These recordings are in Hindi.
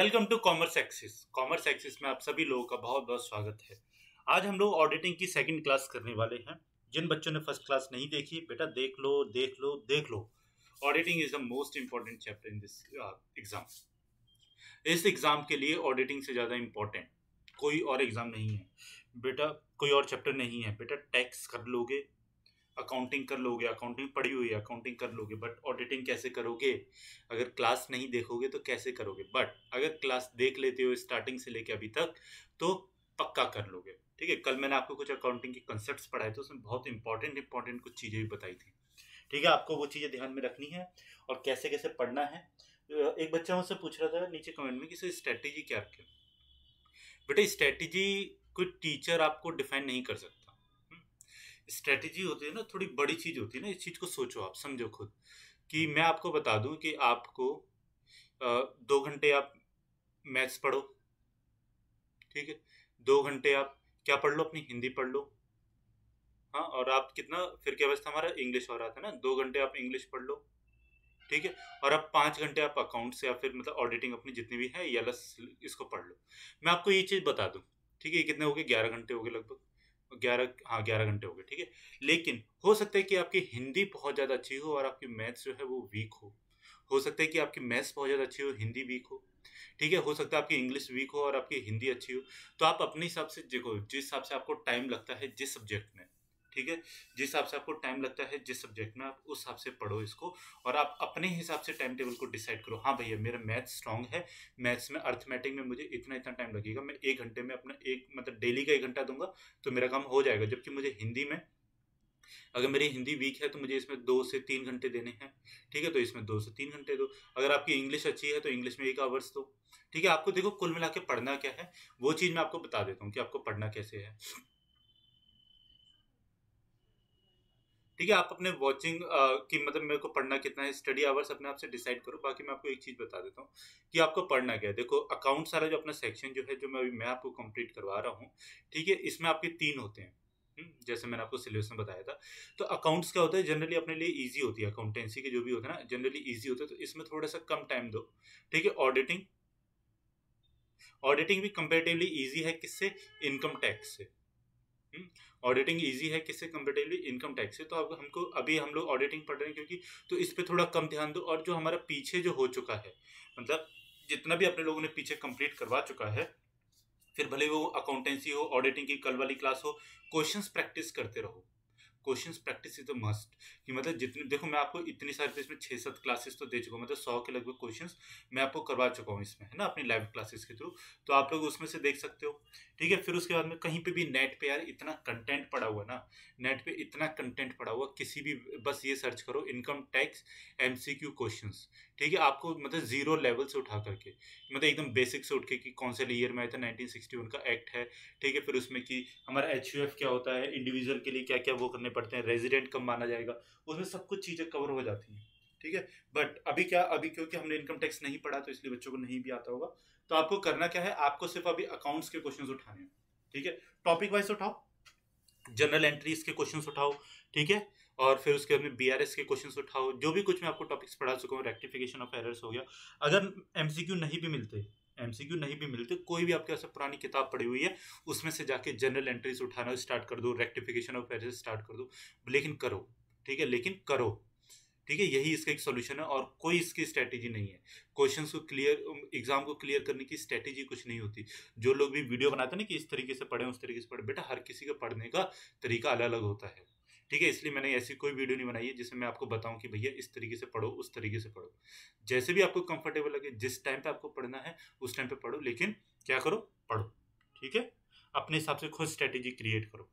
Welcome to Commerce Axis. Commerce Axis में आप सभी लोगों का बहुत बहुत स्वागत है। आज हम लोग ऑडिटिंग की सेकंड क्लास करने वाले हैं। जिन बच्चों ने फ़र्स्ट क्लास नहीं देखी, बेटा देख लो देख लो देख लो। Auditing is the most important chapter in this exam इस एग्ज़ाम के लिए ऑडिटिंग से ज़्यादा इंपॉर्टेंट कोई और एग्ज़ाम नहीं है। बेटा, कोई और चैप्टर नहीं है। बेटा टैक्स कर लोगे अकाउंटिंग कर लोगे अकाउंटिंग पढ़ी हुई है अकाउंटिंग कर लोगे बट ऑडिटिंग कैसे करोगे? अगर क्लास नहीं देखोगे तो कैसे करोगे? बट अगर क्लास देख लेते हो स्टार्टिंग से लेके अभी तक तो पक्का कर लोगे। ठीक है? कल मैंने आपको कुछ अकाउंटिंग के कंसेप्ट पढ़ाए थे, उसमें बहुत इंपॉर्टेंट इंपॉर्टेंट कुछ चीज़ें भी बताई थी। ठीक है? आपको वो चीज़ें ध्यान में रखनी है और कैसे कैसे पढ़ना है। एक बच्चा मुझसे पूछ रहा था नीचे कमेंट में कि, सर स्ट्रेटेजी क्या रखें? बेटा स्ट्रेटेजी कोई टीचर आपको डिफाइन नहीं कर सकता। स्ट्रेटेजी होती है ना, थोड़ी बड़ी चीज़ होती है ना, इस चीज़ को सोचो आप, समझो खुद। कि मैं आपको बता दूँ कि आपको दो घंटे आप मैथ्स पढ़ो, ठीक है? दो घंटे आप क्या पढ़ लो? अपनी हिंदी पढ़ लो। हाँ और आप कितना, फिर क्या व्यवस्था हमारा इंग्लिश हो रहा था ना, दो घंटे आप इंग्लिश पढ़ लो, ठीक है? और अब पाँच घंटे आप अकाउंट से या फिर मतलब ऑडिटिंग अपनी जितनी भी है, या इसको पढ़ लो। मैं आपको ये चीज़ बता दूँ, ठीक है? ये कितने हो गए? ग्यारह घंटे हो गए लगभग। ग्यारह हाँ ग्यारह घंटे हो गए, ठीक है? लेकिन हो सकता है कि आपकी हिंदी बहुत ज़्यादा अच्छी हो और आपकी मैथ्स जो है वो वीक हो। हो सकता है कि आपकी मैथ्स बहुत ज़्यादा अच्छी हो, हिंदी वीक हो, ठीक है? हो सकता है आपकी इंग्लिश वीक हो और आपकी हिंदी अच्छी हो। तो आप अपने हिसाब से, देखो, जिस हिसाब से आपको टाइम लगता है, जिस सब्जेक्ट में ठीक है? जिस हिसाब से आपको टाइम लगता है, जिस सब्जेक्ट में आप, उस हिसाब से पढ़ो इसको और आप अपने हिसाब से टाइम टेबल को डिसाइड करो। हाँ भैया, मेरा मैथ्स स्ट्रांग है। मैथ्स में अर्थमेटिक में मुझे इतना इतना टाइम लगेगा। मैं एक घंटे में अपना एक मतलब डेली का एक घंटा दूँगा तो मेरा काम हो जाएगा। जबकि मुझे हिंदी में, अगर मेरी हिंदी वीक है तो मुझे इसमें दो से तीन घंटे देने हैं। ठीक है? तो इसमें दो से तीन घंटे दो। अगर आपकी इंग्लिश अच्छी है तो इंग्लिश में एक आवर्स दो। ठीक है? आपको देखो कुल मिला के पढ़ना क्या है? वो चीज़ मैं आपको बता देता हूँ कि आपको पढ़ना कैसे है। ठीक है आप अपने वॉचिंग की मतलब मेरे को पढ़ना कितना है स्टडी आवर्स अपने आप से डिसाइड करो। बाकी मैं आपको एक चीज़ बता देता हूँ कि आपको पढ़ना क्या है। देखो अकाउंट सारा जो अपना सेक्शन जो है जो मैं अभी मैं आपको कंप्लीट करवा रहा हूँ ठीक है इसमें आपके तीन होते हैं। हम्म, जैसे मैंने आपको सिलेबस में बताया था। तो अकाउंट्स क्या होता है जनरली अपने लिए इजी होती है। अकाउंटेंसी के जो भी होते हैं ना जनरली इजी होते हैं। तो इसमें थोड़ा सा कम टाइम दो ठीक है ऑडिटिंग ऑडिटिंग भी कंपेरेटिवली इजी है किससे? इनकम टैक्स से। ऑडिटिंग हम्म? इजी है किससे कंपेरेटिवली इनकम टैक्स से तो अब हमको, अभी हम लोग ऑडिटिंग पढ़ रहे हैं क्योंकि तो इस पर थोड़ा कम ध्यान दो और जो हमारा पीछे जो हो चुका है मतलब जितना भी अपने लोगों ने पीछे कंप्लीट करवा चुका है, फिर भले वो अकाउंटेंसी हो ऑडिटिंग की कल वाली क्लास हो क्वेश्चंस प्रैक्टिस करते रहो questions practice is the must कि मतलब जितने, देखो मैं आपको इतनी सारी इसमें छः सात क्लासेस तो दे चुका हूँ मतलब सौ के लगभग क्वेश्चंस मैं आपको करवा चुका हूँ इसमें, है ना, अपनी लाइव क्लासेस के थ्रू तो आप लोग उसमें से देख सकते हो, ठीक है? फिर उसके बाद में कहीं पे भी नेट पे यार इतना कंटेंट पड़ा हुआ ना नेट पे इतना कंटेंट पड़ा हुआ, किसी भी, बस ये सर्च करो income tax M C Q question ठीक है? आपको मतलब ज़ीरो लेवल से उठा करके मतलब एकदम बेसिक से उठ के कि कौन से ईयर में आया था नाइनटीन का एक्ट है, ठीक है? फिर उसमें कि हमारा एचयूएफ क्या होता है इंडिविजुअल के लिए क्या क्या वो करने पड़ते हैं रेजिडेंट कम माना जाएगा, उसमें सब कुछ चीज़ें कवर हो जाती हैं, ठीक है? बट अभी क्या, अभी क्योंकि हमने इनकम टैक्स नहीं पढ़ा तो इसलिए बच्चों को नहीं भी आता होगा तो आपको करना क्या है, आपको सिर्फ़ अभी अकाउंट्स के क्वेश्चन उठाने हैं, ठीक है? टॉपिक वाइज उठाओ जनरल एंट्रीज के क्वेश्चन उठाओ, ठीक है? और फिर उसके बाद में बी के क्वेश्चन उठाओ, जो भी कुछ मैं आपको टॉपिक्स पढ़ा चुका हूँ रेक्टिफिकेशन ऑफ़ एरर्स हो गया, अगर एमसीक्यू नहीं भी मिलते एमसीक्यू नहीं भी मिलते, कोई भी आपके पास पुरानी किताब पढ़ी हुई है, उसमें से जाके जनरल एंट्रीज उठाना स्टार्ट कर दो रेक्टिफिकेशन ऑफ़ एरर्स स्टार्ट कर दो, लेकिन करो, ठीक है, लेकिन करो, ठीक है, यही इसका एक सोल्यूशन है और कोई इसकी स्ट्रैटेजी नहीं है। क्वेश्चन को क्लियर एग्ज़ाम को क्लियर करने की स्ट्रैटेजी कुछ नहीं होती। जो लोग भी वीडियो बनाते हैं ना कि इस तरीके से पढ़े, उस तरीके से पढ़े, बेटा हर किसी का पढ़ने का तरीका अलग अलग होता है। ठीक है, इसलिए मैंने ऐसी कोई वीडियो नहीं बनाई है जिसमें मैं आपको बताऊँ कि भैया इस तरीके से पढ़ो, उस तरीके से पढ़ो। जैसे भी आपको कंफर्टेबल लगे, जिस टाइम पे आपको पढ़ना है, उस टाइम पे पढ़ो, लेकिन क्या करो? पढ़ो, ठीक है? अपने हिसाब से खुद स्ट्रेटेजी क्रिएट करो।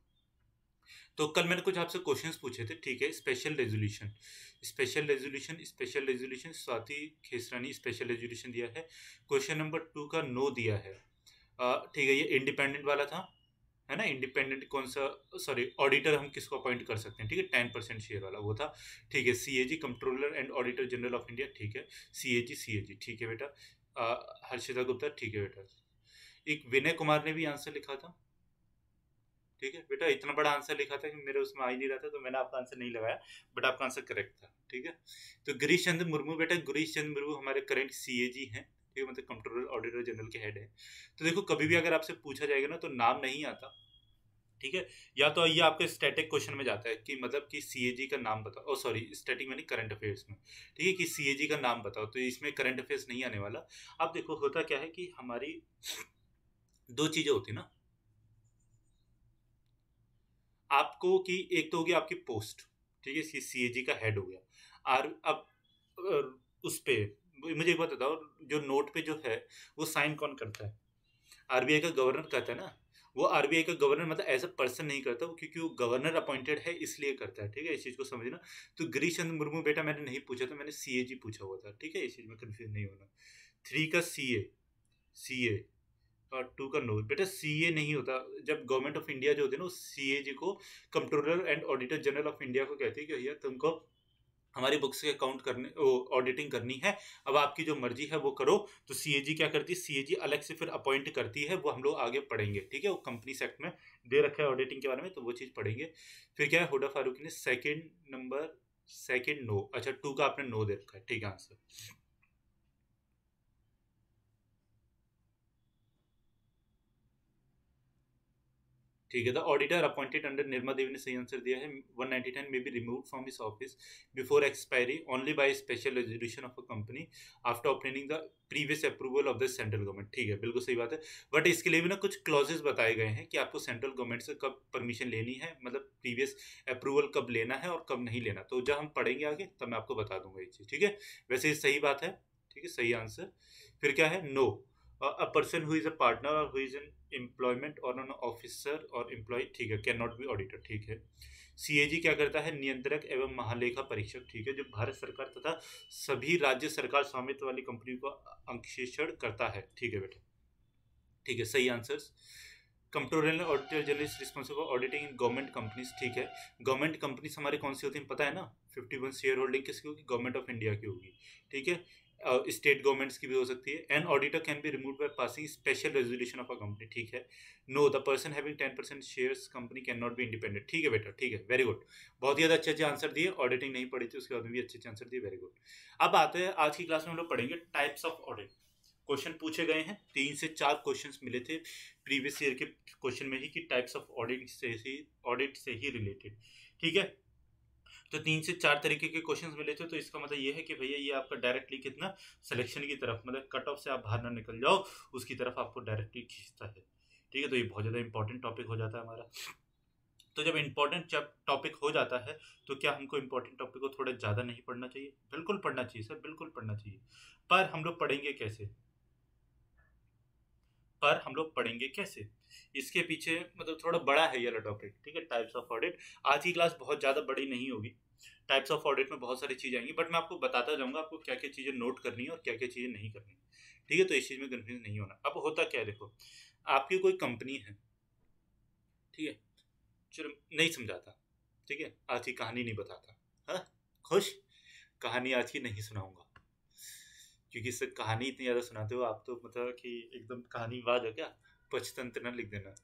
तो कल मैंने कुछ आपसे क्वेश्चंस पूछे थे, ठीक है? Special resolution special resolution special resolution Swati Khesrani special resolution दिया है। क्वेश्चन नंबर टू का नो दिया है। ठीक है, ये इंडिपेंडेंट वाला था। है ना इंडिपेंडेंट कौन सा सॉरी ऑडिटर हम किसको अपॉइंट कर सकते हैं? ठीक है टेन परसेंट शेयर वाला, वो था। ठीक है C A G controller and auditor general of India ठीक है। C A ji C A G ठीक है बेटा। हर्षिता गुप्ता, ठीक है बेटा। एक विनय कुमार ने भी आंसर लिखा था। ठीक है, बेटा, इतना बड़ा आंसर लिखा था कि मेरे उसमें आ ही नहीं रहा था तो मैंने आपका आंसर नहीं लगाया बट आपका आंसर करेक्ट था, ठीक है। तो गिरीश चंद्र मुर्मू, बेटा, गिरीश चंद्र मुर्मू हमारे करेंट सी ए जी हैं। है मतलब कंट्रोलर ऑडिटर जनरल के हेड है। तो देखो, कभी भी अगर आपसे पूछा जाएगा ना तो नाम नहीं आता, ठीक है? या तो ये आपके स्टैटिक क्वेश्चन में जाता है कि मतलब कि सीएजी का नाम बताओ। ओ सॉरी स्टैटिक में करंट अफेयर्स में। ठीक है, कि सीएजी का नाम बताओ तो इसमें करंट अफेयर्स नहीं आने वाला। अब देखो, होता क्या है कि हमारी दो चीज़ें होती ना। आपको कि एक तो हो गया आपकी पोस्ट ठीक है सी सी का हेड हो गया। और अब उस पर मुझे एक बात बताओ, जो नोट पे जो है, वो साइन कौन करता है? आरबीआई का गवर्नर कहता है ना? वो आरबीआई का गवर्नर मतलब एज अ पर्सन नहीं करता, वो क्योंकि वो गवर्नर अपॉइंटेड है, इसलिए करता है, ठीक है? इस चीज़ को समझना। तो गिरीश चंद्र मुर्मू, बेटा, मैंने नहीं पूछा था, मैंने सी जी पूछा हुआ था, ठीक है? इस चीज़ में कन्फ्यूज़ नहीं होना। थ्री का सी ए सी ए और टू का नोट बेटा सी ए नहीं होता। जब गवर्नमेंट ऑफ़ इंडिया जो होती है ना सी ए जी को controller and auditor general of India को कहती है कि, भैया, तुमको हमारी बुक्स के अकाउंट करने ऑडिटिंग करनी है। अब आपकी जो मर्ज़ी है वो करो। तो सीएजी क्या करती है? सीएजी अलग से फिर अपॉइंट करती है। वो हम लोग आगे पढ़ेंगे, ठीक है? वो कंपनी सेक्ट में दे रखा है ऑडिटिंग के बारे में तो वो चीज़ पढ़ेंगे। फिर क्या है? हुडा फारूकी ने सेकेंड नंबर सेकेंड नो अच्छा टू का आपने नो दे रखा है, ठीक है आंसर ठीक है the auditor appointed under Nirma Devi ने सही आंसर दिया है। 199 में be remove from his office before expiry only by special resolution of a company after obtaining the previous approval of the central government ठीक है, बिल्कुल सही बात है। बट इसके लिए भी ना कुछ क्लॉजेस बताए गए हैं कि आपको सेंट्रल गवर्नमेंट से कब परमिशन लेनी है मतलब प्रीवियस अप्रूवल कब लेना है और कब नहीं लेना। तो जब हम पढ़ेंगे आगे, तब मैं आपको बता दूँगा ये चीज़। ठीक है, वैसे ये सही बात है। ठीक है, सही आंसर फिर क्या है? No a person who is a partner और हु इज़ एन एम्प्लॉयमेंट और नॉन ऑफिसर और एम्प्लॉय ठीक है कैन नॉट बी ऑडिटर ठीक है। CAG क्या करता है? नियंत्रक एवं महालेखा परीक्षक, ठीक है, जो भारत सरकार तथा सभी राज्य सरकार स्वामित्व वाली कंपनी को अंकेक्षण करता है। ठीक है बेटा। ठीक है, सही answers controller auditor general responsible auditing in government companies ठीक है। गवर्नमेंट कंपनीज़ हमारे कौन सी होती हैं? पता है ना? फिफ्टी वन शेयर होल्डिंग किसकी होगी? गवर्नमेंट ऑफ़ इंडिया की होगी। ठीक है? स्टेट गवर्नमेंट्स की भी हो सकती है। An auditor can be remove by passing special resolution of a company ठीक है? No the person having ten percent shares company can not be independent ठीक है बेटा, ठीक है वेरी गुड बहुत ही ज़्यादा अच्छे अच्छे आंसर दिए ऑडिटिंग नहीं पढ़ी थी, उसके बाद में भी अच्छे अच्छे आंसर दिए वेरी गुड अब आते हैं, आज की क्लास में हम लोग पढ़ेंगे टाइप्स ऑफ़ ऑडिट क्वेश्चन पूछे गए हैं, तीन से चार क्वेश्चन मिले थे प्रीवियस ईयर के क्वेश्चन में ही कि टाइप्स ऑफ़ ऑडिट से ही ऑडिट से ही रिलेटेड ठीक है? तो तीन से चार तरीके के क्वेश्चंस मिले थे तो इसका मतलब ये है कि भैया, ये आपका डायरेक्टली कितना? सिलेक्शन की तरफ़ मतलब कट ऑफ़ से आप बाहर ना निकल जाओ, उसकी तरफ़ आपको डायरेक्टली खींचता है। ठीक है तो ये बहुत ज़्यादा इंपॉर्टेंट टॉपिक हो जाता है हमारा। तो जब इंपॉर्टेंट जब टॉपिक हो जाता है तो क्या हमको इंपॉर्टेंट टॉपिक को थोड़ा ज़्यादा नहीं पढ़ना चाहिए? बिल्कुल पढ़ना चाहिए, सर, बिल्कुल पढ़ना चाहिए। पर हम लोग पढ़ेंगे कैसे? पर हम लोग पढ़ेंगे कैसे? इसके पीछे मतलब थोड़ा बड़ा है ये टॉपिक ठीक है? टाइप्स ऑफ़ ऑडिट आज की क्लास बहुत ज़्यादा बड़ी नहीं होगी। टाइप्स ऑफ़ ऑडिट में बहुत सारी चीज़ें आएँगी बट मैं आपको बताता जाऊँगा आपको क्या क्या चीज़ें नोट करनी है और क्या क्या चीज़ें नहीं करनी ठीक है? तो इस चीज़ में कन्फ्यूज़ नहीं होना। अब होता क्या है देखो, आपकी कोई कंपनी है, ठीक है? चलो, नहीं समझाता, ठीक है? आज की कहानी नहीं बताता हाँ? खुश? कहानी आज की नहीं सुनाऊँगा। क्योंकि इससे कहानी इतनी ज़्यादा सुनाते हो, आप तो मतलब कि एकदम कहानी बाज हो क्या पचतंत्र ना लिख देना।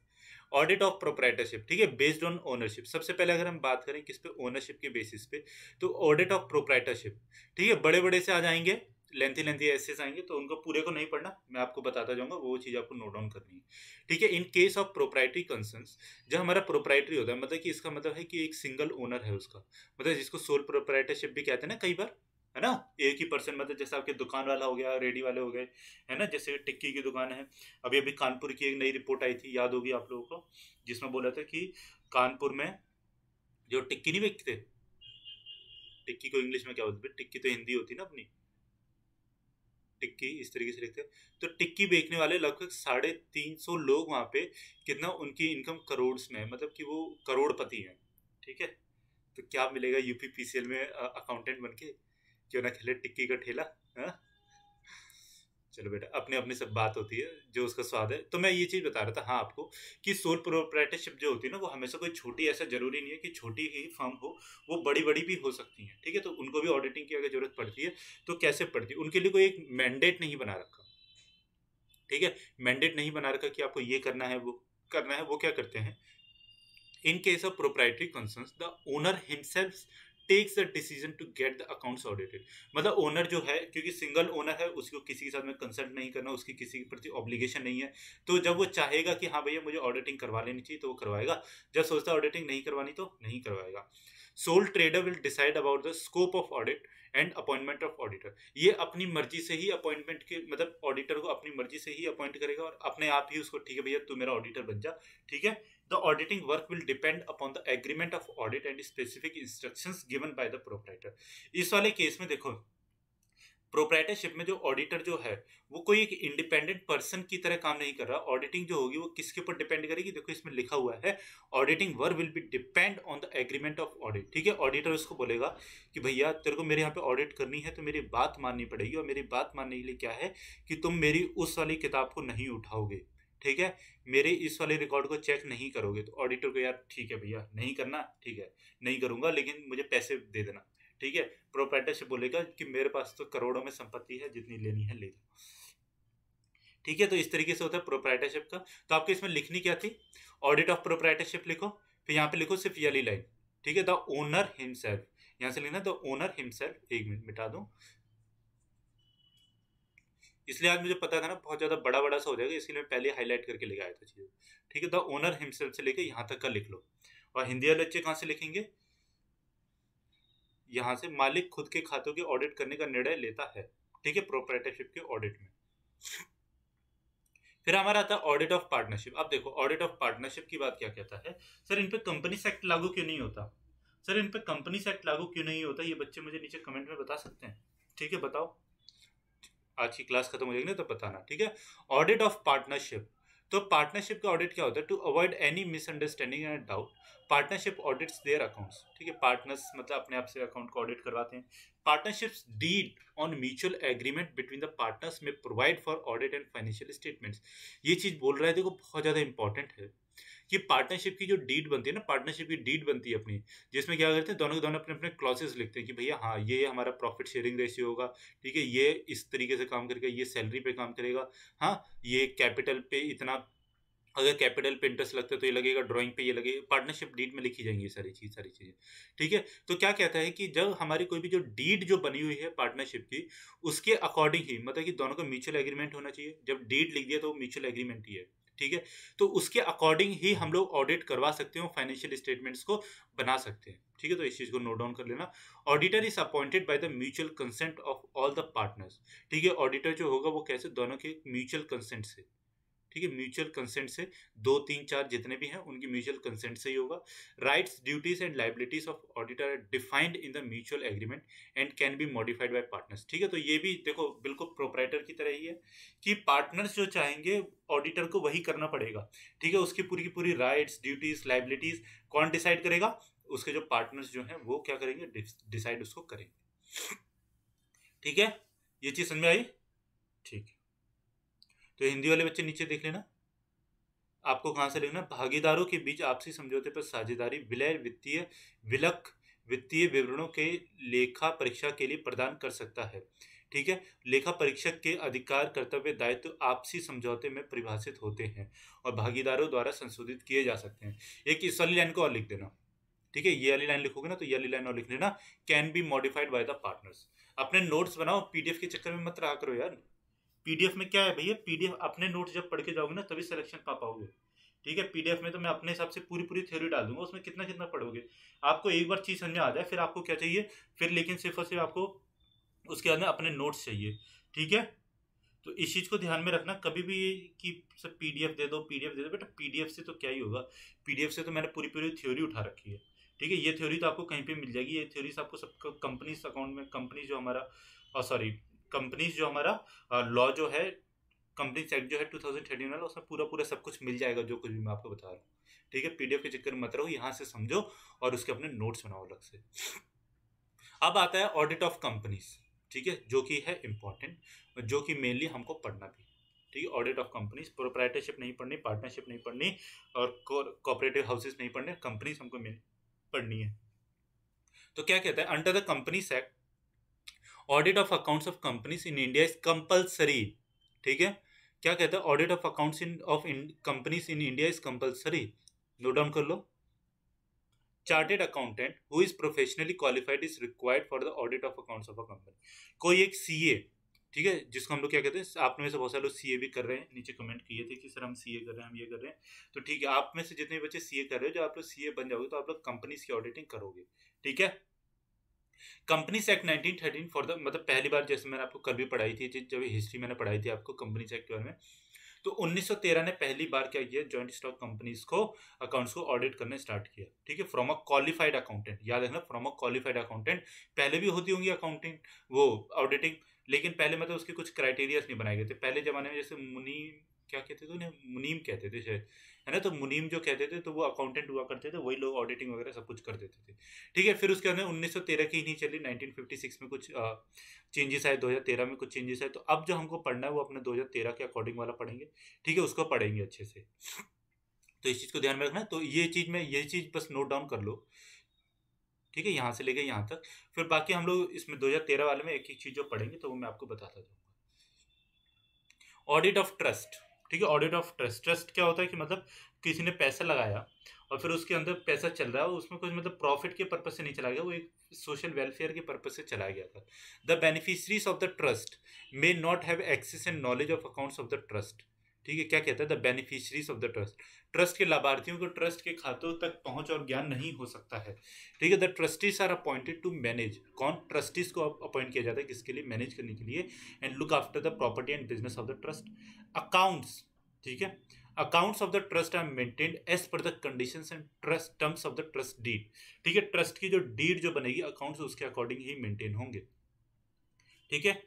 ऑडिट ऑफ़ प्रोपराइटरशिप ठीक है? बेस्ड ऑन ओनरशिप सबसे पहले अगर हम बात करें किस पे? ओनरशिप के बेसिस पे। तो ऑडिट ऑफ़ प्रोपराइटरशिप ठीक है? बड़े बड़े से आ जाएँगे लेंथी लेंथी ऐसे आएँगे तो उनको पूरे को नहीं पढ़ना, मैं आपको बताता जाऊँगा, वो चीज़ आपको नोट डाउन करनी है। ठीक है? In case of proprietary concern जब हमारा प्रोप्राइटरी होता है मतलब कि इसका मतलब है कि एक सिंगल ओनर है उसका। मतलब जिसको सोल प्रोप्राइटरशिप भी कहते हैं ना कई बार है ना? एक ही पर्सन मतलब जैसे आपके दुकान वाला हो गया, रेडी वाले हो गए, है ना? जैसे टिक्की की दुकान है। अभी अभी कानपुर की एक नई रिपोर्ट आई थी, याद होगी आप लोगों को, जिसमें बोला था कि कानपुर में जो टिक्की नहीं बेचते टिक्की को इंग्लिश में क्या बोलते टिक्की तो हिंदी होती ना अपनी। टिक्की इस तरीके से लिखते तो टिक्की बेचने वाले लगभग साढ़े तीन सौ लोग वहाँ पे, कितना उनकी इनकम करोड़ में है मतलब कि वो करोड़पति हैं, ठीक है? तो क्या मिलेगा यूपी पीसीएल में अकाउंटेंट बन के क्यों ना खेले, टिक्की का ठेला चलो बेटा, अपने अपनी सब बात होती है, जो उसका स्वाद है। तो मैं ये चीज़ बता रहा था हाँ आपको, कि सोल प्रोप्राइटरशिप जो होती है ना, वो हमेशा कोई छोटी, ऐसा ज़रूरी नहीं है कि छोटी ही फर्म हो, वो बड़ी बड़ी भी हो सकती हैं, ठीक है? तो उनको भी ऑडिटिंग की अगर ज़रूरत पड़ती है तो कैसे पड़ती है? उनके लिए कोई एक मैंडेट नहीं बना रखा, ठीक है? मैंडेट नहीं बना रखा कि आपको ये करना है, वो करना है, वो क्या करते हैं? In case of proprietary concern the owner himself takes the decision to get the accounts audited मतलब ओनर जो है, क्योंकि सिंगल ओनर है, उसको किसी के साथ में कंसल्ट नहीं करना, उसकी किसी के प्रति ऑब्लिगेशन नहीं है। तो जब वो चाहेगा कि हाँ भैया मुझे ऑडिटिंग करवा लेनी चाहिए तो वो करवाएगा। जब सोचता है ऑडिटिंग नहीं करवानी तो नहीं करवाएगा। Sole trader will decide about the scope of audit and appointment of auditor ये अपनी मर्ज़ी से ही अपॉइंटमेंट के मतलब ऑडिटर को अपनी मर्ज़ी से ही अपॉइंट करेगा और अपने आप ही उसको ठीक है, भैया, तू मेरा ऑडिटर बन जा। ठीक है? The auditing work will depend upon the agreement of audit and specific instructions given by the proprietor इस वाले केस में देखो प्रोपराइटरशिप में जो ऑडिटर जो है, वो कोई एक इंडिपेंडेंट पर्सन की तरह काम नहीं कर रहा। ऑडिटिंग जो होगी, वो किसके ऊपर डिपेंड करेगी? देखो, इसमें लिखा हुआ है auditing work will be depend on the agreement of audit ठीक है? ऑडिटर उसको बोलेगा कि भैया, तेरे को मेरे यहाँ पे ऑडिट करनी है तो मेरी बात माननी पड़ेगी, और मेरी बात मानने के लिए क्या है कि तुम मेरी उस वाली किताब को नहीं उठाओगे। ठीक है? मेरे इस वाले रिकॉर्ड को चेक नहीं करोगे तो ऑडिटर को यार, ठीक है भैया, नहीं करना, ठीक है, नहीं करूँगा, लेकिन मुझे पैसे दे देना। ठीक है? प्रोपराइटरशिप बोलेगा कि मेरे पास तो करोड़ों में संपत्ति है, जितनी लेनी है ले लो। ठीक है? तो इस तरीके से होता है प्रोपराइटरशिप का। तो आपको इसमें लिखनी क्या थी? ऑडिट ऑफ़ प्रोपराइटरशिप लिखो। फिर यहाँ पे लिखो सिर्फ़ ये लाइन ठीक है? द ओनर हिमसेल्फ यहाँ से लिखना द ओनर हिमसेल्फ एक मिनट, मिटा दो। इसलिए आज मुझे पता था ना, बहुत ज़्यादा बड़ा बड़ा सा हो जाएगा, इसलिए मैं पहले हाईलाइट करके लेके आया था चीज़। ठीक है? द ओनर हिमसेल्फ से लेके यहाँ तक का लिख लो। और हिंदी वाले बच्चे कहाँ से लिखेंगे? यहाँ से मालिक खुद के खातों के ऑडिट करने का निर्णय लेता है। ठीक है? प्रोपरेटरशिप के ऑडिट में। फिर हमारा आता है ऑडिट ऑफ़ पार्टनरशिप अब देखो ऑडिट ऑफ़ पार्टनरशिप की बात क्या कहता है? सर, इन पे कंपनी एक्ट लागू क्यों नहीं होता? सर, इन पे कंपनी एक्ट लागू क्यों नहीं होता? ये बच्चे मुझे नीचे कमेंट में बता सकते हैं। ठीक है? बताओ। आज की क्लास खत्म हो जाएगी ना तो बताना। ठीक है? ऑडिट ऑफ़ पार्टनरशिप तो पार्टनरशिप का ऑडिट क्या होता है? To avoid any misunderstanding and doubt partnership audits their accounts ठीक है? पार्टनर्स मतलब अपने आप से अकाउंट को ऑडिट करवाते हैं। Partnerships deed on mutual agreement between the partners में provide for audit and financial statements ये चीज़ बोल रहा है, देखो, बहुत ज़्यादा इंपॉर्टेंट है। कि पार्टनरशिप की जो डीड बनती है ना पार्टनरशिप की डीड बनती है अपनी, जिसमें क्या करते हैं, दोनों के दोनों अपने अपने क्लॉसेस लिखते हैं कि भैया हाँ ये हमारा प्रॉफिट शेयरिंग रेशियो होगा, ठीक है, ये इस तरीके से काम करेगा, ये सैलरी पे काम करेगा हाँ ये कैपिटल पे इतना, अगर कैपिटल पे इंटरेस्ट लगता है तो ये लगेगा ड्राइंग पे ये लगेगा पार्टनरशिप डीड में लिखी जाएँगी सारी चीज़, सारी चीज़ें, ठीक है? तो क्या कहता है कि जब हमारी कोई भी जो डीड जो बनी हुई है पार्टनरशिप की, उसके अकॉर्डिंग ही मतलब कि दोनों का म्यूचुअल एग्रीमेंट होना चाहिए, जब डीड लिख दिया तो म्यूचुअल एग्रीमेंट ही है। ठीक है? तो उसके अकॉर्डिंग ही हम लोग ऑडिट करवा सकते हैं फाइनेंशियल स्टेटमेंट्स को बना सकते हैं। ठीक है? तो इस चीज़ को नोट डाउन कर लेना। Auditor is appointed by the mutual consent of all the partners ठीक है? ऑडिटर जो होगा वो कैसे? दोनों के म्यूचुअल कंसेंट से। ठीक है म्यूचुअल कंसेंट से, दो, तीन, चार जितने भी हैं, उनकी म्यूचुअल कंसेंट से ही होगा। Rights duties and liabilities of auditor defined in the mutual agreement and can be modified by partners ठीक है तो ये भी देखो, बिल्कुल प्रोपराइटर की तरह ही है कि पार्टनर्स जो चाहेंगे ऑडिटर को वही करना पड़ेगा। ठीक है, उसकी पूरी की पूरी राइट्स ड्यूटीज़ लाइबिलिटीज कौन डिसाइड करेगा? उसके जो पार्टनर्स जो हैं, वो क्या करेंगे? डिसाइड उसको करेंगे। ठीक है, ये चीज़ समझ में आई? ठीक है। तो हिंदी वाले बच्चे नीचे देख लेना। आपको कहाँ से लिखना भागीदारों के बीच आपसी समझौते पर साझेदारी, विलय, वित्तीय विलक, वित्तीय विवरणों के लेखा परीक्षा के लिए प्रदान कर सकता है। ठीक है? लेखा परीक्षक के अधिकार, कर्तव्य, दायित्व आपसी समझौते में परिभाषित होते हैं और भागीदारों द्वारा संशोधित किए जा सकते हैं। एक इस वाली लाइन को और लिख देना। ठीक है? ये वाली लाइन लिखोगे ना तो ये वाली लाइन और लिख लेना। Can be modified by the partners. अपने नोट्स बनाओ, पीडीएफ के चक्कर में मत रहा करो यार। पीडीएफ में क्या है भैया? पीडीएफ अपने नोट्स जब पढ़ के जाओगे ना, तभी सिलेक्शन पा पाओगे। ठीक है? पीडीएफ में तो मैं अपने हिसाब से पूरी पूरी थ्योरी डाल दूँगा, उसमें कितना कितना पढ़ोगे। आपको एक बार चीज़ समझ आ जाए, फिर आपको क्या चाहिए? फिर लेकिन सिर्फ़ और सिर्फ़ आपको उसके बाद में अपने नोट्स चाहिए। ठीक है? तो इस चीज़ को ध्यान में रखना। कभी भी कि सब पीडीएफ दे दो पीडीएफ दे दो, बेटा पीडीएफ से तो क्या ही होगा? पीडीएफ से तो मैंने पूरी पूरी थ्योरी उठा रखी है। ठीक है? ये थ्योरी तो आपको कहीं पे मिल जाएगी। ये थ्योरीज आपको सब कंपनी अकाउंट में कंपनी जो हमारा सॉरी कंपनीज़ जो हमारा लॉ जो है कंपनी एक्ट जो है टू थाउज़ेंड थर्टीन वाला, उसमें पूरा पूरा सब कुछ मिल जाएगा, जो कुछ भी मैं आपको बता रहा हूँ। ठीक है? पीडीएफ के चक्कर मत रहो, यहाँ से समझो और उसके अपने नोट्स बनाओ अलग से। अब आता है ऑडिट ऑफ़ कंपनीज़ ठीक है? जो कि है इंपॉर्टेंट जो कि मेनली हमको पढ़ना भी। ठीक है? ऑडिट ऑफ़ कंपनीज़ प्रोपराइटरशिप नहीं पढ़नी पार्टनरशिप नहीं पढ़नी और कोऑपरेटिव हाउसेस नहीं पढ़ने कंपनीज़ हमको पढ़नी है। तो क्या कहता है? Under the companies act audit of accounts of companies in India is compulsory, ठीक है? क्या कहता है? Audit of accounts in, of companies in India is compulsory. Note down कर लो। Chartered accountant who is professionally qualified is required for the audit of accounts of a company. कोई एक सी ए ठीक है? जिसको हम लोग क्या कहते हैं? आप में से बहुत सारे लोग सी ए भी कर रहे हैं। नीचे कमेंट किए थे कि सर हम सी ए कर रहे हैं, हम ये कर रहे हैं। तो ठीक है, आप में से जितने बच्चे सी ए कर रहे हो जो आप लोग सी ए बन जाओगे तो आप लोग कंपनीज़ की ऑडिटिंग करोगे, ठीक है? कंपनीज़ एक्ट 1913 फॉर द मतलब पहली बार जैसे मैंने आपको कल भी पढ़ाई थी जब हिस्ट्री मैंने पढ़ाई थी आपको कंपनीज़ एक्ट के बारे में तो 1913 ने पहली बार क्या किया जॉइंट स्टॉक कंपनीज़ को अकाउंट्स को ऑडिट करने स्टार्ट किया, ठीक है? फ्रॉम अ क्वालिफाइड अकाउंटेंट याद रखना फ्रॉम अ क्वालिफाइड अकाउंटेंट पहले भी होती होंगी अकाउंटेंट वो ऑडिटिंग लेकिन पहले मतलब उसके कुछ क्राइटेरियाज नहीं बनाए गए थे। पहले जमाने में जैसे मुनी क्या कहते थे उन्हें? मुनीम कहते थे शायद। है ना? तो मुनीम जो कहते थे तो वो अकाउंटेंट हुआ करते थे, वही लोग ऑडिटिंग वगैरह सब कुछ कर देते थे। ठीक है, फिर उसके अंदर उन्नीस की ही नहीं चली 1956 में कुछ चेंजेस आए 2013 में कुछ चेंजेस आए तो अब जो हमको पढ़ना है, वो अपने 2013 के अकॉर्डिंग वाला पढ़ेंगे। ठीक है, उसको पढ़ेंगे अच्छे से। तो इस चीज़ को ध्यान में रखना तो ये चीज़ में, ये चीज़ बस नोट डाउन कर लो। ठीक है, यहाँ से लेके यहाँ तक। फिर बाकी हम लोग इसमें 2013 वाले में एक एक चीज़ जो पढ़ेंगे तो वो मैं आपको बताता जाऊँगा। ऑडिट ऑफ़ ट्रस्ट ठीक है ऑडिट ऑफ़ ट्रस्ट ट्रस्ट क्या होता है कि मतलब किसी ने पैसा लगाया और फिर उसके अंदर पैसा चल रहा है, उसमें कुछ मतलब प्रॉफिट के पर्पज से नहीं चला गया, वो एक सोशल वेलफेयर के पर्पज से चला गया था। The beneficiaries of the trust may not have access and knowledge of accounts of the trust ठीक है, क्या कहता है the beneficiaries of the trust trust के लाभार्थियों को ट्रस्ट के खातों तक पहुँच और ज्ञान नहीं हो सकता है। ठीक है the trustees are appointed to manage कौन? ट्रस्टीज को अपॉइंट किया जाता है किसके लिए? मैनेज करने के लिए and look after the property and business of the trust accounts ठीक है? Accounts of the trust are maintained as per the conditions and trust terms of the trust deed ठीक है ट्रस्ट की जो डीड जो बनेगी अकाउंट्स उसके अकॉर्डिंग ही मेंटेन होंगे। ठीक है?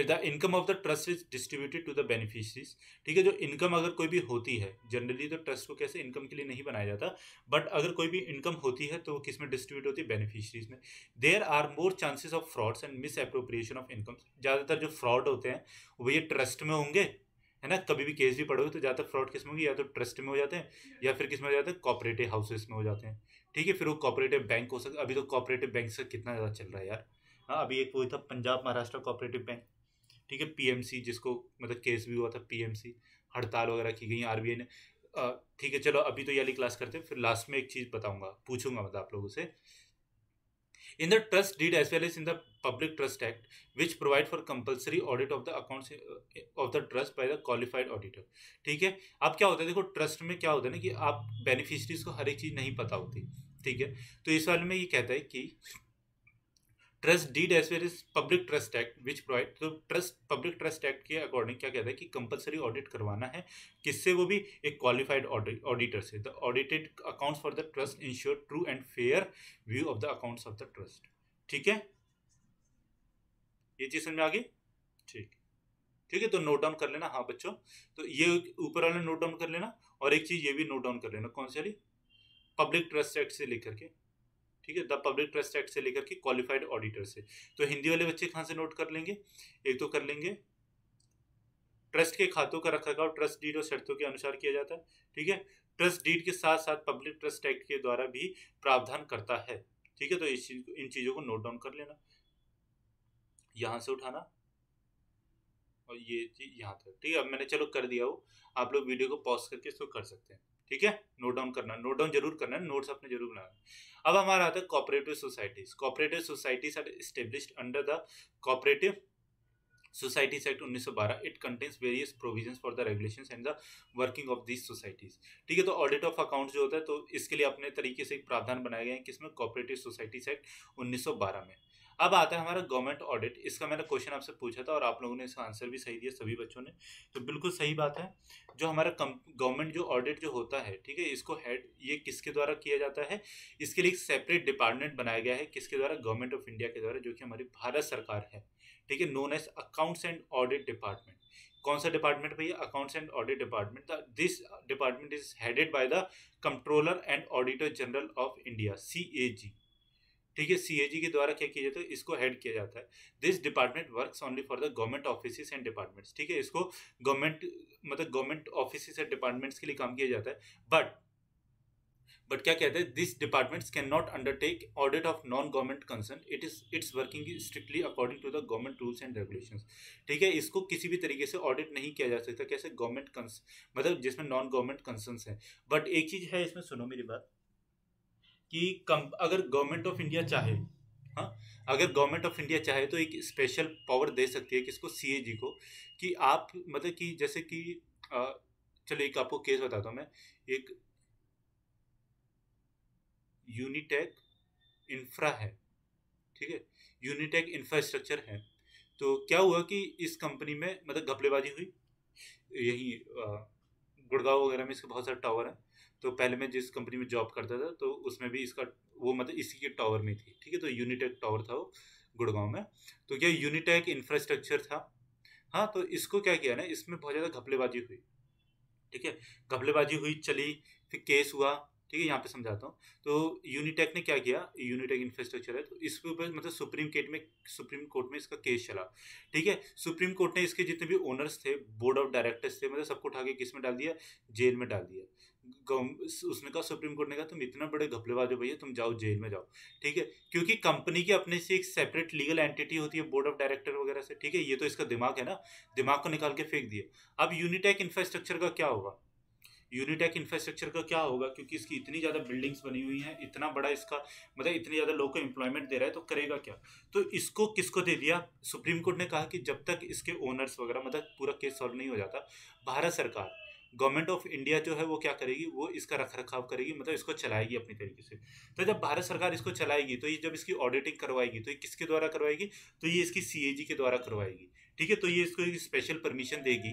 फिर the income of the trust is distributed to the beneficiaries ठीक है, जो इनकम अगर कोई भी होती है, जनरली तो ट्रस्ट को कैसे इनकम के लिए नहीं बनाया जाता, बट अगर कोई भी इनकम होती है तो वो किसमें डिस्ट्रीब्यूट होती है? बेनिफिशरीज में। There are more chances of frauds and misappropriation of income ज़्यादातर जो फ्रॉड होते हैं, वो ये ट्रस्ट में होंगे, है ना? कभी भी केस भी पड़ोगे तो ज़्यादातर फ्रॉड किसमें होगी? या तो ट्रस्ट में हो जाते हैं, या फिर किसमें हो जाते हैं? कॉपरेटिव हाउसेस में हो जाते हैं। ठीक है, फिर वो कॉपरेटिव बैंक हो सकता अभी तो कॉपरेटिव बैंक से कितना ज़्यादा चल रहा है यार। हाँ अभी एक वो था, पंजाब महाराष्ट्र कॉपरेटिव बैंक ठीक है पीएमसी जिसको मतलब केस भी हुआ था पीएमसी हड़ताल वगैरह की गई आरबीआई ने। ठीक है, चलो अभी तो ये क्लास करते हैं, फिर लास्ट में एक चीज़ बताऊँगा, पूछूँगा मतलब आप लोगों से। In the trust deed as well as in the public trust act, which provide for compulsory audit of the accounts of the trust by the qualified auditor ठीक है, अब क्या होता है, देखो ट्रस्ट में क्या होता है ना कि आप बेनिफिशरीज को हर एक चीज़ नहीं पता होती, ठीक है? तो इस वाले में ये कहता है कि trust deed as well is public trust act which provide तो ट्रस्ट पब्लिक ट्रस्ट एक्ट के अकॉर्डिंग क्या कहता है कि कंपलसरी ऑडिट करवाना है, किससे वो भी? एक क्वालिफाइड ऑडिटर से। The audited accounts for the trust ensure true and fair view of the accounts of the trust ठीक है? ये चीज़ समझ में आ गई? ठीक। ठीक है तो नोट डाउन कर लेना। हाँ बच्चों तो ये ऊपर वाले नोट डाउन कर लेना, और एक चीज़ ये भी नोट डाउन कर लेना। कौन सी वाली? पब्लिक ट्रस्ट एक्ट से लेकर के। ठीक है, द पब्लिक ट्रस्ट एक्ट से लेकर के क्वालिफाइड ऑडिटर से। तो हिंदी वाले बच्चे कहाँ से नोट कर लेंगे? एक तो कर लेंगे। ट्रस्ट के खातों का रखा ट्रस्ट डीड और शर्तों के अनुसार किया जाता है, ठीक है? ट्रस्ट डीड के साथ साथ पब्लिक ट्रस्ट एक्ट के द्वारा भी प्रावधान करता है, ठीक है? तो इस चीज़, इन चीज़ों को नोट डाउन कर लेना। यहाँ से उठाना। और ये चीज़ यहाँ तक, ठीक है? अब मैंने, चलो कर दिया वो। आप लोग वीडियो को पॉज करके इसको कर सकते हैं। ठीक है? नोट डाउन करना नोट डाउन ज़रूर करना नोट्स अपने ज़रूर बनाना। अब हमारा आता है cooperative societies cooperative societies are established under the cooperative societies act 1912 it contains various provisions for the regulations and the working of this societies ठीक है तो ऑडिट ऑफ़ अकाउंट जो होता है तो इसके लिए अपने तरीके से प्रावधान बनाए गए हैं किसमें कॉपरेटिव सोसाइटीज एक्ट 1912 में। अब आता है हमारा गवर्नमेंट ऑडिट इसका मैंने क्वेश्चन आपसे पूछा था और आप लोगों ने इसका आंसर भी सही दिया सभी बच्चों ने। तो बिल्कुल सही बात है। जो हमारा गवर्नमेंट जो ऑडिट जो होता है, ठीक है, इसको हेड ये किसके द्वारा किया जाता है? इसके लिए एक सेपरेट डिपार्टमेंट बनाया गया है किसके द्वारा? गवर्नमेंट ऑफ़ इंडिया के द्वारा, जो कि हमारी भारत सरकार है। ठीक है known as accounts and audit department कौन सा डिपार्टमेंट भैया? Accounts and audit department this department is headed by the controller and auditor general of India C A G ठीक है सीएजी के द्वारा क्या किया जाता है? इसको हेड किया जाता है। This department work only for the government office and departments ठीक है? इसको गवर्नमेंट मतलब गवर्नमेंट ऑफ़िस एंड डिपार्टमेंट्स के लिए काम किया जाता है। बट बट क्या कहते हैं? This departments can not undertake audit of non government concern it is its working strictly according to the government rules and regulation ठीक है? इसको किसी भी तरीके से ऑडिट नहीं किया जा सकता। कैसे? गवर्नमेंट मतलब जिसमें नॉन गवर्नमेंट कंसर्न है। बट एक चीज़ है, इसमें सुनो मेरी बात। कि कम, अगर गवर्नमेंट ऑफ़ इंडिया चाहे हाँ अगर गवर्नमेंट ऑफ़ इंडिया चाहे तो एक स्पेशल पावर दे सकती है किसको? सीएजी को। कि आप मतलब कि जैसे कि चलो एक आपको केस बताता हूँ मैं। एक यूनिटेक इंफ्रा है, ठीक है? यूनिटेक इंफ्रास्ट्रक्चर है। तो क्या हुआ कि इस कंपनी में मतलब घपलेबाजी हुई। यही गुड़गांव वगैरह में इसके बहुत सारे टावर हैं। तो पहले मैं जिस कंपनी में जॉब करता था तो उसमें भी इसका, वो मतलब इसी के टावर में थी, ठीक है? तो यूनिटेक टावर था वो, गुड़गांव में। तो क्या यूनिटेक इंफ्रास्ट्रक्चर था? हाँ तो इसको क्या किया ना, इसमें बहुत ज़्यादा घपलेबाजी हुई, ठीक है? घपलेबाजी हुई, चली, फिर केस हुआ, ठीक है? यहाँ पे समझाता हूँ। तो यूनिटेक ने क्या किया? यूनिटेक इंफ्रास्ट्रक्चर है तो इसके ऊपर मतलब सुप्रीम कोर्ट में सुप्रीम कोर्ट में इसका केस चला, ठीक है? सुप्रीम कोर्ट ने इसके जितने भी ओनर्स थे बोर्ड ऑफ़ डायरेक्टर्स थे मतलब सबको उठा के किसमें डाल दिया? जेल में डाल दिया। उसने कहा, सुप्रीम कोर्ट ने कहा, तुम इतना बड़े घपलेबाज हो भैया, तुम जाओ, जेल में जाओ। ठीक है? क्योंकि कंपनी की अपने से एक सेपरेट लीगल एंटिटी होती है बोर्ड ऑफ़ डायरेक्टर वगैरह से, ठीक है? ये तो इसका दिमाग है ना? दिमाग को निकाल के फेंक दिया। अब यूनिटेक इंफ्रास्ट्रक्चर का क्या होगा? यूनिटेक इंफ्रास्ट्रक्चर का क्या होगा? क्योंकि इसकी इतनी ज़्यादा बिल्डिंग्स बनी हुई हैं, इतना बड़ा इसका मतलब इतनी ज़्यादा लोग को एम्प्लॉयमेंट दे रहा है तो करेगा क्या? तो इसको किसको दे दिया? सुप्रीम कोर्ट ने कहा कि जब तक इसके ओनर्स वगैरह मतलब पूरा केस सॉल्व नहीं हो जाता, भारत सरकार गवर्नमेंट ऑफ़ इंडिया जो है वो क्या करेगी, वो इसका रख रखाव करेगी मतलब इसको चलाएगी अपनी तरीके से। तो जब भारत सरकार इसको चलाएगी तो ये जब इसकी ऑडिटिंग करवाएगी तो ये किसके द्वारा करवाएगी? तो ये इसकी सीएजी के द्वारा करवाएगी, ठीक है? तो ये इसको स्पेशल परमिशन देगी।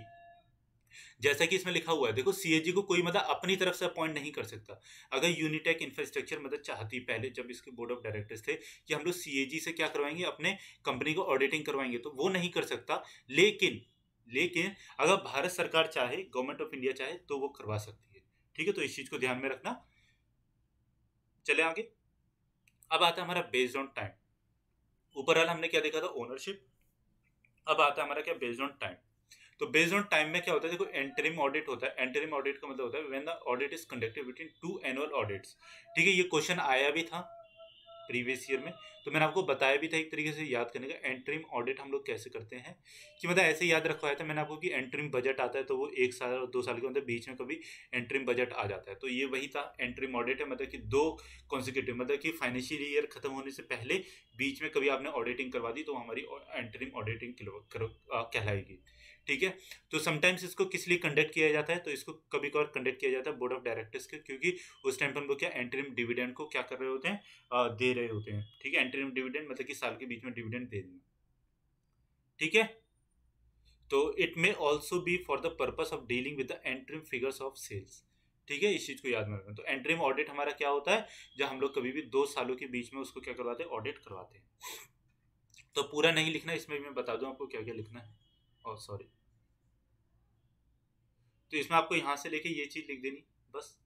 जैसा कि इसमें लिखा हुआ है, देखो सीएजी को कोई मतलब अपनी तरफ़ से अपॉइंट नहीं कर सकता। अगर यूनिटेक इंफ्रास्ट्रक्चर मतलब चाहती पहले, जब इसके बोर्ड ऑफ़ डायरेक्टर्स थे, कि हम लोग सीएजी से क्या करवाएँगे, अपने कंपनी को ऑडिटिंग करवाएँगे तो वो नहीं कर सकता। लेकिन लेकिन अगर भारत सरकार चाहे गवर्नमेंट ऑफ़ इंडिया चाहे तो वो करवा सकती है। ठीक है तो इस चीज़ को ध्यान में रखना। चले आगे। अब आता है हमारा बेस्ड ऑन टाइम ऊपर वाला हमने क्या देखा था? ओनरशिप अब आता है हमारा क्या? बेस्ड ऑन टाइम तो बेस्ड ऑन टाइम में क्या होता है? देखो एंटरिम ऑडिट होता है। एंटरिम ऑडिट का मतलब होता है when the audit is conducted between two annual audits ठीक है, ये क्वेश्चन आया भी था। प्रीवियस ईयर में। तो मैंने आपको बताया भी था एक तरीके से याद करने का एंट्रीम ऑडिट हम लोग कैसे करते हैं, कि मतलब ऐसे याद रखवाया था मैंने आपको कि एंट्रीम बजट आता है तो वो एक साल और दो साल के अंदर बीच में कभी एंट्रीम बजट आ जाता है। तो ये वही था एंट्रीम ऑडिट है मतलब कि दो कॉन्सिक्यूटिव मतलब कि फाइनेंशियल ईयर खत्म होने से पहले बीच में कभी आपने ऑडिटिंग करवा दी तो हमारी एंट्रीम ऑडिटिंग कहलाएगी। ठीक है? तो समटाइम्स इसको किस लिए कंडक्ट किया जाता है? तो इसको कभी कभार कंडक्ट किया जाता है बोर्ड ऑफ़ डायरेक्टर्स के क्योंकि उस टाइम पर हम लोग क्या एंट्रीम डिविडेंड को क्या कर रहे होते हैं? आ, दे रहे होते हैं। ठीक है? एंट्रीम डिविडेंड मतलब कि साल के बीच में डिविडेंड दे देना। ठीक है? तो it may also be for the purpose of dealing with the interim figures of sales ठीक है? इस चीज़ को याद में रखना। तो एंट्रीम ऑडिट हमारा क्या होता है? जब हम लोग कभी भी दो सालों के बीच में उसको क्या करवाते हैं? ऑडिट करवाते हैं। तो पूरा नहीं लिखना इसमें भी मैं बता दूँ आपको क्या क्या लिखना है। और सॉरी तो इसमें आपको यहाँ से लेके ये चीज़ लिख देनी, बस।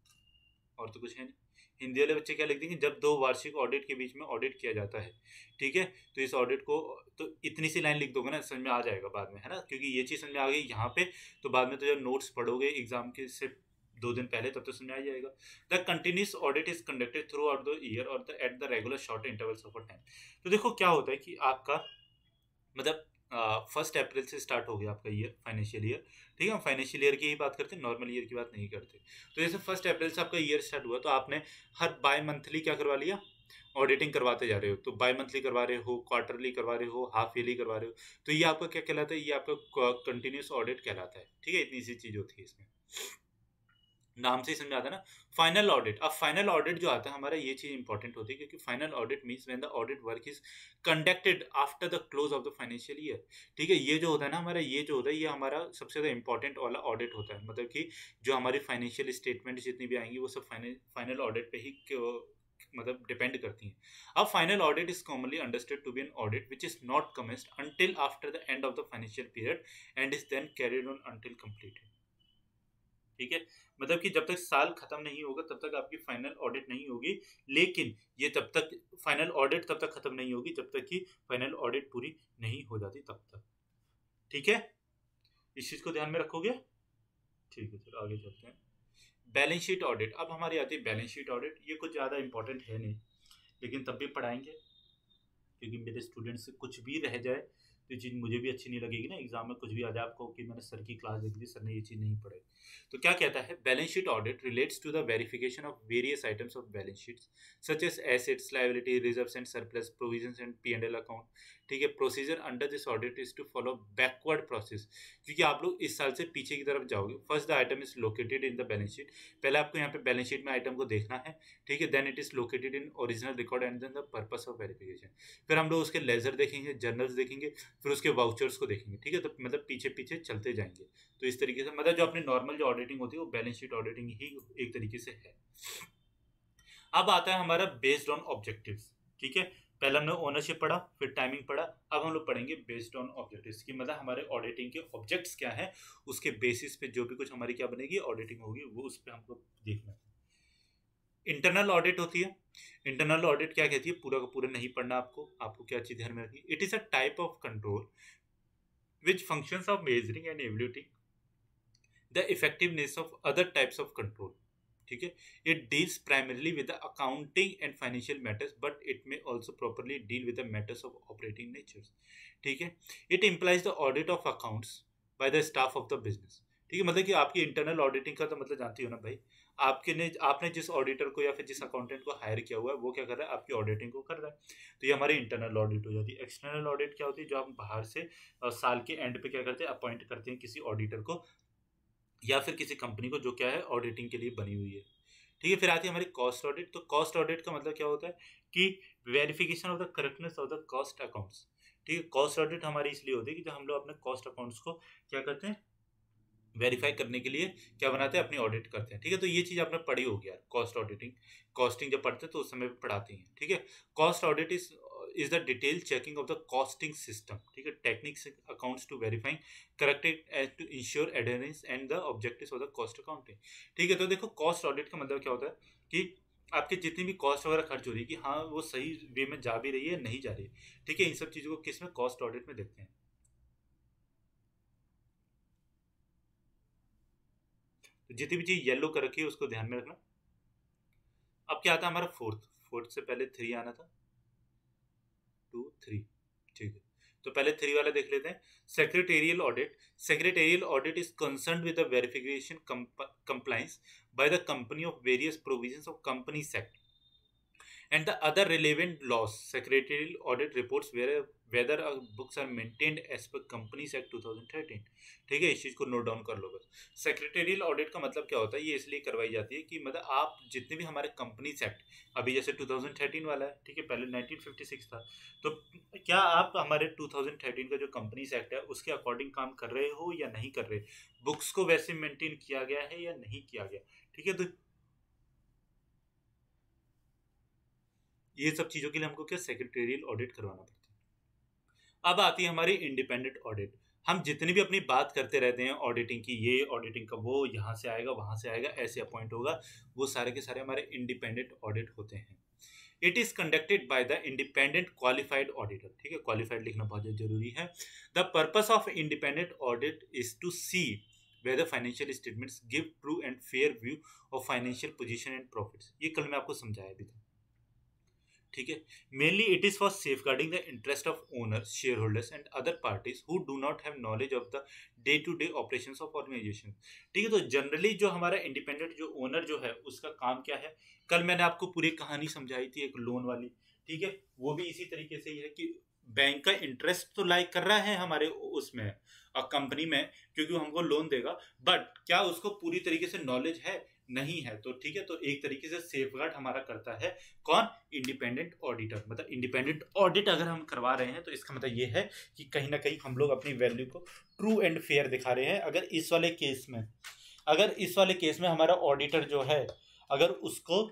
और तो कुछ है नहीं। हिंदी वाले बच्चे क्या लिख देंगे? जब दो वार्षिक ऑडिट के बीच में ऑडिट किया जाता है, ठीक है? तो इस ऑडिट को तो इतनी सी लाइन लिख दोगे ना, समझ में आ जाएगा बाद में, है ना? क्योंकि ये चीज़ समझ में आ गई यहाँ पे तो बाद में तो जब नोट्स पढ़ोगे एग्ज़ाम के से दो दिन पहले, तब तो समझ आ जाएगा। The continuous audit is conducted throughout the year और the at the regular short intervals of time तो देखो क्या होता है कि आपका मतलब फ़र्स्ट अप्रैल से स्टार्ट हो गया आपका ईयर फाइनेंशियल ईयर ठीक है, हम फाइनेंशियल ईयर की ही बात करते हैं नॉर्मल ईयर की बात नहीं करते। तो जैसे फ़र्स्ट अप्रैल से आपका ईयर स्टार्ट हुआ तो आपने हर बाय मंथली क्या करवा लिया? ऑडिटिंग करवाते जा रहे हो। तो बाय मंथली करवा रहे हो क्वार्टरली करवा रहे हो हाफ़ ईयरली करवा रहे हो। तो ये आपका क्या कहलाता है? ये आपका कंटिन्यूस ऑडिट कहलाता है। ठीक है, इतनी सी चीज़ होती है इसमें। नाम से ही समझ आता है ना फाइनल ऑडिट अब फाइनल ऑडिट जो आता है, हमारा ये चीज़ इंपॉर्टेंट होती है क्योंकि final audit means when the audit work is conducted after the close of the financial year ठीक है, ये जो होता है ना हमारा, ये जो होता है, ये हमारा सबसे ज़्यादा इंपॉर्टेंट वाला ऑडिट होता है। मतलब कि जो हमारी फाइनेंशियल स्टेटमेंट जितनी भी आएँगी, वो सब फाइनल ऑडिट पे ही मतलब डिपेंड करती हैं। अब final audit is commonly understood to be an audit which is not commenced until after the end of the financial period and is then carried on until completed ठीक है? मतलब कि जब तक साल खत्म नहीं होगा, तब तक आपकी फाइनल ऑडिट नहीं होगी। लेकिन ये तब तक फाइनल ऑडिट तब तक खत्म नहीं होगी जब तक कि फाइनल ऑडिट पूरी नहीं हो जाती तब तक। ठीक है? इस चीज़ को ध्यान में रखोगे? ठीक है, चलो आगे चलते हैं। बैलेंस शीट ऑडिट अब हमारी आती है बैलेंस शीट ऑडिट ये कुछ ज़्यादा इंपॉर्टेंट है नहीं, लेकिन तब भी पढ़ाएँगे, क्योंकि मेरे स्टूडेंट से कुछ भी रह जाए तो ये चीज़ मुझे भी अच्छी नहीं लगेगी ना एग्ज़ाम में कुछ भी आ जाए आपको कि मैंने सर की क्लास देखी थी, सर ने ये चीज़ नहीं पढ़ाई। तो क्या कहता है? Balance sheet audit relates to the verification of various items of balance sheets such as assets liability reserves and surplus provisions and P and L account ठीक है procedure under this audit is to follow backward process क्योंकि आप लोग इस साल से पीछे की तरफ़ जाओगे। First the item is located in the balance sheet पहले आपको यहाँ पे बैलेंस शीट में आइटम को देखना है, ठीक है? Then it is located in original record and then the purpose of verification फिर हम लोग उसके लेजर देखेंगे जर्नल्स देखेंगे, फिर उसके वाउचर्स को देखेंगे, ठीक है? तो मतलब पीछे पीछे चलते जाएँगे। तो इस तरीके से मतलब जो अपनी नॉर्मल जो ऑडिटिंग होती है, वो बैलेंस शीट ऑडिटिंग ही एक तरीके से है। अब आता है हमारा बेस्ड ऑन ऑब्जेक्टिव्स ठीक है? पहले हमने ओनरशिप पढ़ा, फिर टाइमिंग पढ़ा, अब हम लोग पढ़ेंगे बेस्ड ऑन ऑब्जेक्टिव्स की मतलब हमारे ऑडिटिंग के ऑब्जेक्ट्स क्या है, उसके बेसिस पे जो भी कुछ हमारी क्या बनेगी ऑडिटिंग होगी, वो उस पर हमको देखना है। इंटरनल ऑडिट होती है। इंटरनल ऑडिट क्या कहती है? पूरा का पूरा नहीं पढ़ना आपको आपको क्या चीज़ ध्यान में रखनी it is a type of control which functions of measuring and evaluating the effectiveness of other types of control ठीक है? It deals primarily with the accounting and financial matters but it may also properly deal with the matters of operating nature ठीक है? It implies the audit of accounts by the staff of the business ठीक है? मतलब कि आपकी इंटरनल ऑडिटिंग का तो मतलब जानती हो ना भाई? आपके ने, आपने जिस ऑडिटर को या फिर जिस अकाउंटेंट को हायर किया हुआ है, वो क्या कर रहा है? आपकी ऑडिटिंग को कर रहा है। तो ये हमारी इंटरनल ऑडिट हो जाती है। एक्सटर्नल ऑडिट क्या होती है? जो हम बाहर से साल के एंड पे क्या करते हैं? अपॉइंट करते हैं किसी ऑडिटर को। या फिर किसी कंपनी को जो क्या है ऑडिटिंग के लिए बनी हुई है। ठीक है, फिर आती है हमारी कॉस्ट ऑडिट तो कॉस्ट ऑडिट का मतलब क्या होता है कि verification of the correctness of the cost accounts ठीक है कॉस्ट ऑडिट हमारी इसलिए होती है कि जब हम लोग अपने कॉस्ट अकाउंट्स को क्या करते हैं वेरीफाई करने के लिए क्या बनाते हैं, अपनी ऑडिट करते हैं। ठीक है तो ये चीज़ आपने पढ़ी होगी यार कॉस्ट ऑडिटिंग कॉस्टिंग जब पढ़ते हैं तो उस समय पढ़ाती हैं ठीक है cost audit is is the detailed checking of the costing system. ठीक है, techniques accounts to verifying corrected as to ensure adherence and the objectives of the cost accounting. ठीक है तो देखो कॉस्ट ऑडिट का मतलब क्या होता है कि आपके जितनी भी कॉस्ट वगैरह खर्च हो रही है कि हाँ वो सही वे में जा भी रही है, नहीं जा रही है। ठीक है, इन सब चीज़ों को किसमें? कॉस्ट ऑडिट में देखते हैं। तो जितनी भी चीज़ येलो कर रखी है, उसको ध्यान में रखना। अब क्या आता है हमारा फोर्थ फोर्थ से पहले थ्री आना था। टू थ्री, ठीक है। तो पहले थ्री वाला देख लेते हैं। Secretarial audit secretarial audit is concern with the verification compliance by the company of various provisions of companies act and the other relevant laws, secretarial audit reports where, whether books are maintained as per companies act 2013 ठीक है, इस चीज़ को नोट डाउन कर लो बस। सेक्रेटेरियल ऑडिट का मतलब क्या होता है? ये इसलिए करवाई जाती है कि मतलब आप जितने भी हमारे कंपनीज़ एक्ट अभी जैसे 2013 वाला है, ठीक है, पहले 1956 था। तो क्या आप हमारे 2013 का जो कंपनीज़ एक्ट है, उसके अकॉर्डिंग काम कर रहे हो या नहीं कर रहे? बुक्स को वैसे मेंटेन किया गया है या नहीं किया गया? ठीक है तो ये सब चीज़ों के लिए हमको क्या सेक्रेटेरियल ऑडिट करवाना पड़ता है? अब आती है हमारी इंडिपेंडेंट ऑडिट हम जितनी भी अपनी बात करते रहते हैं ऑडिटिंग की ये ऑडिटिंग का वो, यहाँ से आएगा, वहाँ से आएगा, ऐसे अपॉइंट होगा, वो सारे के सारे हमारे इंडिपेंडेंट ऑडिट होते हैं। It is conducted by the independent qualified auditor ठीक है? क्वालिफाइड लिखना बहुत ज़रूरी है। The purpose of independent audit is to see whether financial statements give true and fair view of financial position and profits ये कल मैं आपको समझाया भी था। ठीक है? Mainly it is for safeguarding the interest of owners shareholders and other parties who do not have knowledge of the day to day operation of organisation ठीक है तो जनरली जो हमारा इंडिपेंडेंट जो ओनर जो है, उसका काम क्या है? कल मैंने आपको पूरी कहानी समझाई थी, एक लोन वाली। ठीक है? वो भी इसी तरीके से ही है कि बैंक का इंटरेस्ट तो लाइक कर रहा है हमारे उसमें कंपनी में, क्योंकि वो हमको लोन देगा बट क्या उसको पूरी तरीके से नॉलेज है? नहीं है। तो ठीक है तो एक तरीके से सेफ़ गार्ड हमारा करता है। कौन? इंडिपेंडेंट ऑडिटर मतलब इंडिपेंडेंट ऑडिट अगर हम करवा रहे हैं तो इसका मतलब ये है कि कहीं ना कहीं हम लोग अपनी वैल्यू को ट्रू एंड फेयर दिखा रहे हैं। अगर इस वाले केस में, अगर इस वाले केस में हमारा ऑडिटर जो है, अगर उसको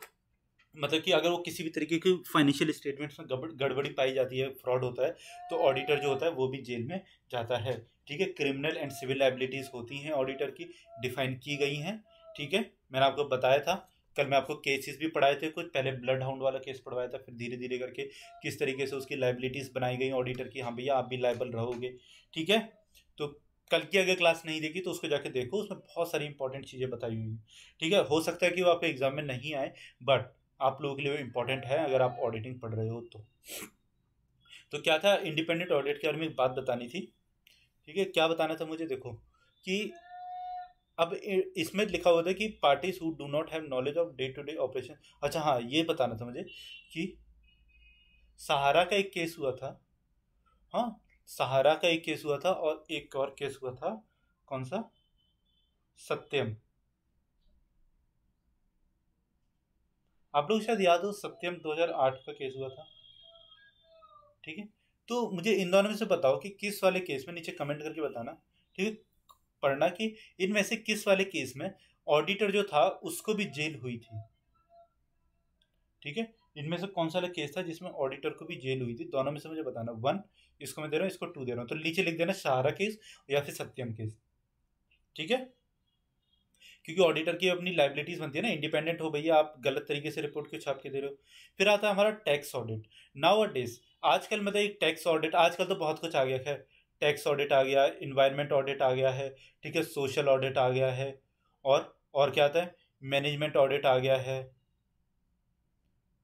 मतलब कि अगर वो किसी भी तरीके की फाइनेंशियल स्टेटमेंट्स में गड़बड़ी पाई जाती है फ्रॉड होता है तो ऑडिटर जो होता है, वो भी जेल में जाता है। ठीक है क्रिमिनल एंड सिविल लाइबिलिटीज़ होती हैं ऑडिटर की डिफाइन की गई हैं। ठीक है? मैंने आपको बताया था। कल मैं आपको केसेस भी पढ़ाए थे कुछ। पहले ब्लड हाउंड वाला केस पढ़वाया था, फिर धीरे धीरे करके किस तरीके से उसकी लाइबिलिटीज़ बनाई गई ऑडिटर की। हाँ भैया, आप भी लाइबल रहोगे। ठीक है? तो कल की अगर क्लास नहीं देखी तो उसको जाके देखो, उसमें बहुत सारी इंपॉर्टेंट चीज़ें बताई हुई हैं। ठीक है? हो सकता है कि वो आपके एग्ज़ाम में नहीं आए बट आप लोगों के लिए वो इम्पोर्टेंट है अगर आप ऑडिटिंग पढ़ रहे हो तो। तो क्या था? इंडिपेंडेंट ऑडिट के बारे में एक बात बतानी थी। ठीक है? क्या बताना था मुझे? देखो कि अब इसमें लिखा हुआ था कि parties who do not have knowledge of day to day operation अच्छा हाँ ये बताना था मुझे कि सहारा का एक केस हुआ था। हाँ सहारा का एक केस हुआ था और एक और केस हुआ था। कौन सा? सत्यम। आप लोग शायद याद हो, सत्यम 2008 का केस हुआ था। ठीक है? तो मुझे इन दोनों में से बताओ कि किस वाले केस में, नीचे कमेंट करके बताना। ठीक है? पढ़ना कि इनमें से किस वाले केस में ऑडिटर जो था, उसको भी जेल हुई थी। ठीक है? इनमें से कौन सा केस था जिसमें ऑडिटर को भी जेल हुई थी? दोनों में से मुझे बताना। वन, इसको मैं दे रहा हूँ, इसको टू दे रहा हूँ। तो नीचे लिख देना सहारा केस या फिर सत्यम केस। ठीक है? क्योंकि ऑडिटर की अपनी लाइबिलिटीज बनती है ना इंडिपेंडेंट हो भैया, आप गलत तरीके से रिपोर्ट क्यों छाप के दे रहे हो? फिर आता है हमारा tax audit nowadays आजकल मतलब एक टैक्स ऑडिट आजकल तो बहुत कुछ आ गया है टैक्स ऑडिट आ गया इन्वायरमेंट ऑडिट आ गया है, ठीक है सोशल ऑडिट आ गया है, और और क्या आता है? मैनेजमेंट ऑडिट आ गया है।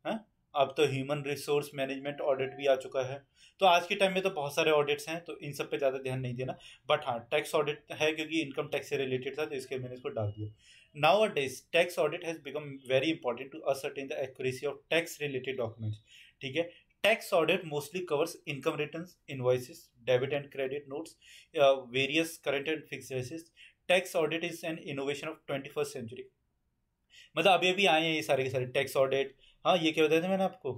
हा? अब तो ह्यूमन रिसोर्स मैनेजमेंट ऑडिट भी आ चुका है। तो आज के टाइम में तो बहुत सारे ऑडिट्स हैं तो इन सब पे ज़्यादा ध्यान नहीं देना। बट हाँ टैक्स ऑडिट है क्योंकि इनकम टैक्स से रिलेटेड था तो इसके मैंने इसको डाल दिया। Nowadays tax audit has become very important to ascertain the accuracy of tax related documents ठीक है? Tax audit mostly covers income returns, invoices, debit and credit notes, uh, various current and fixed assets. Tax audit is an innovation of 21st century. मतलब अभी अभी आए हैं ये सारे के सारे टैक्स ऑडिट हाँ ये क्या बताया था मैंने आपको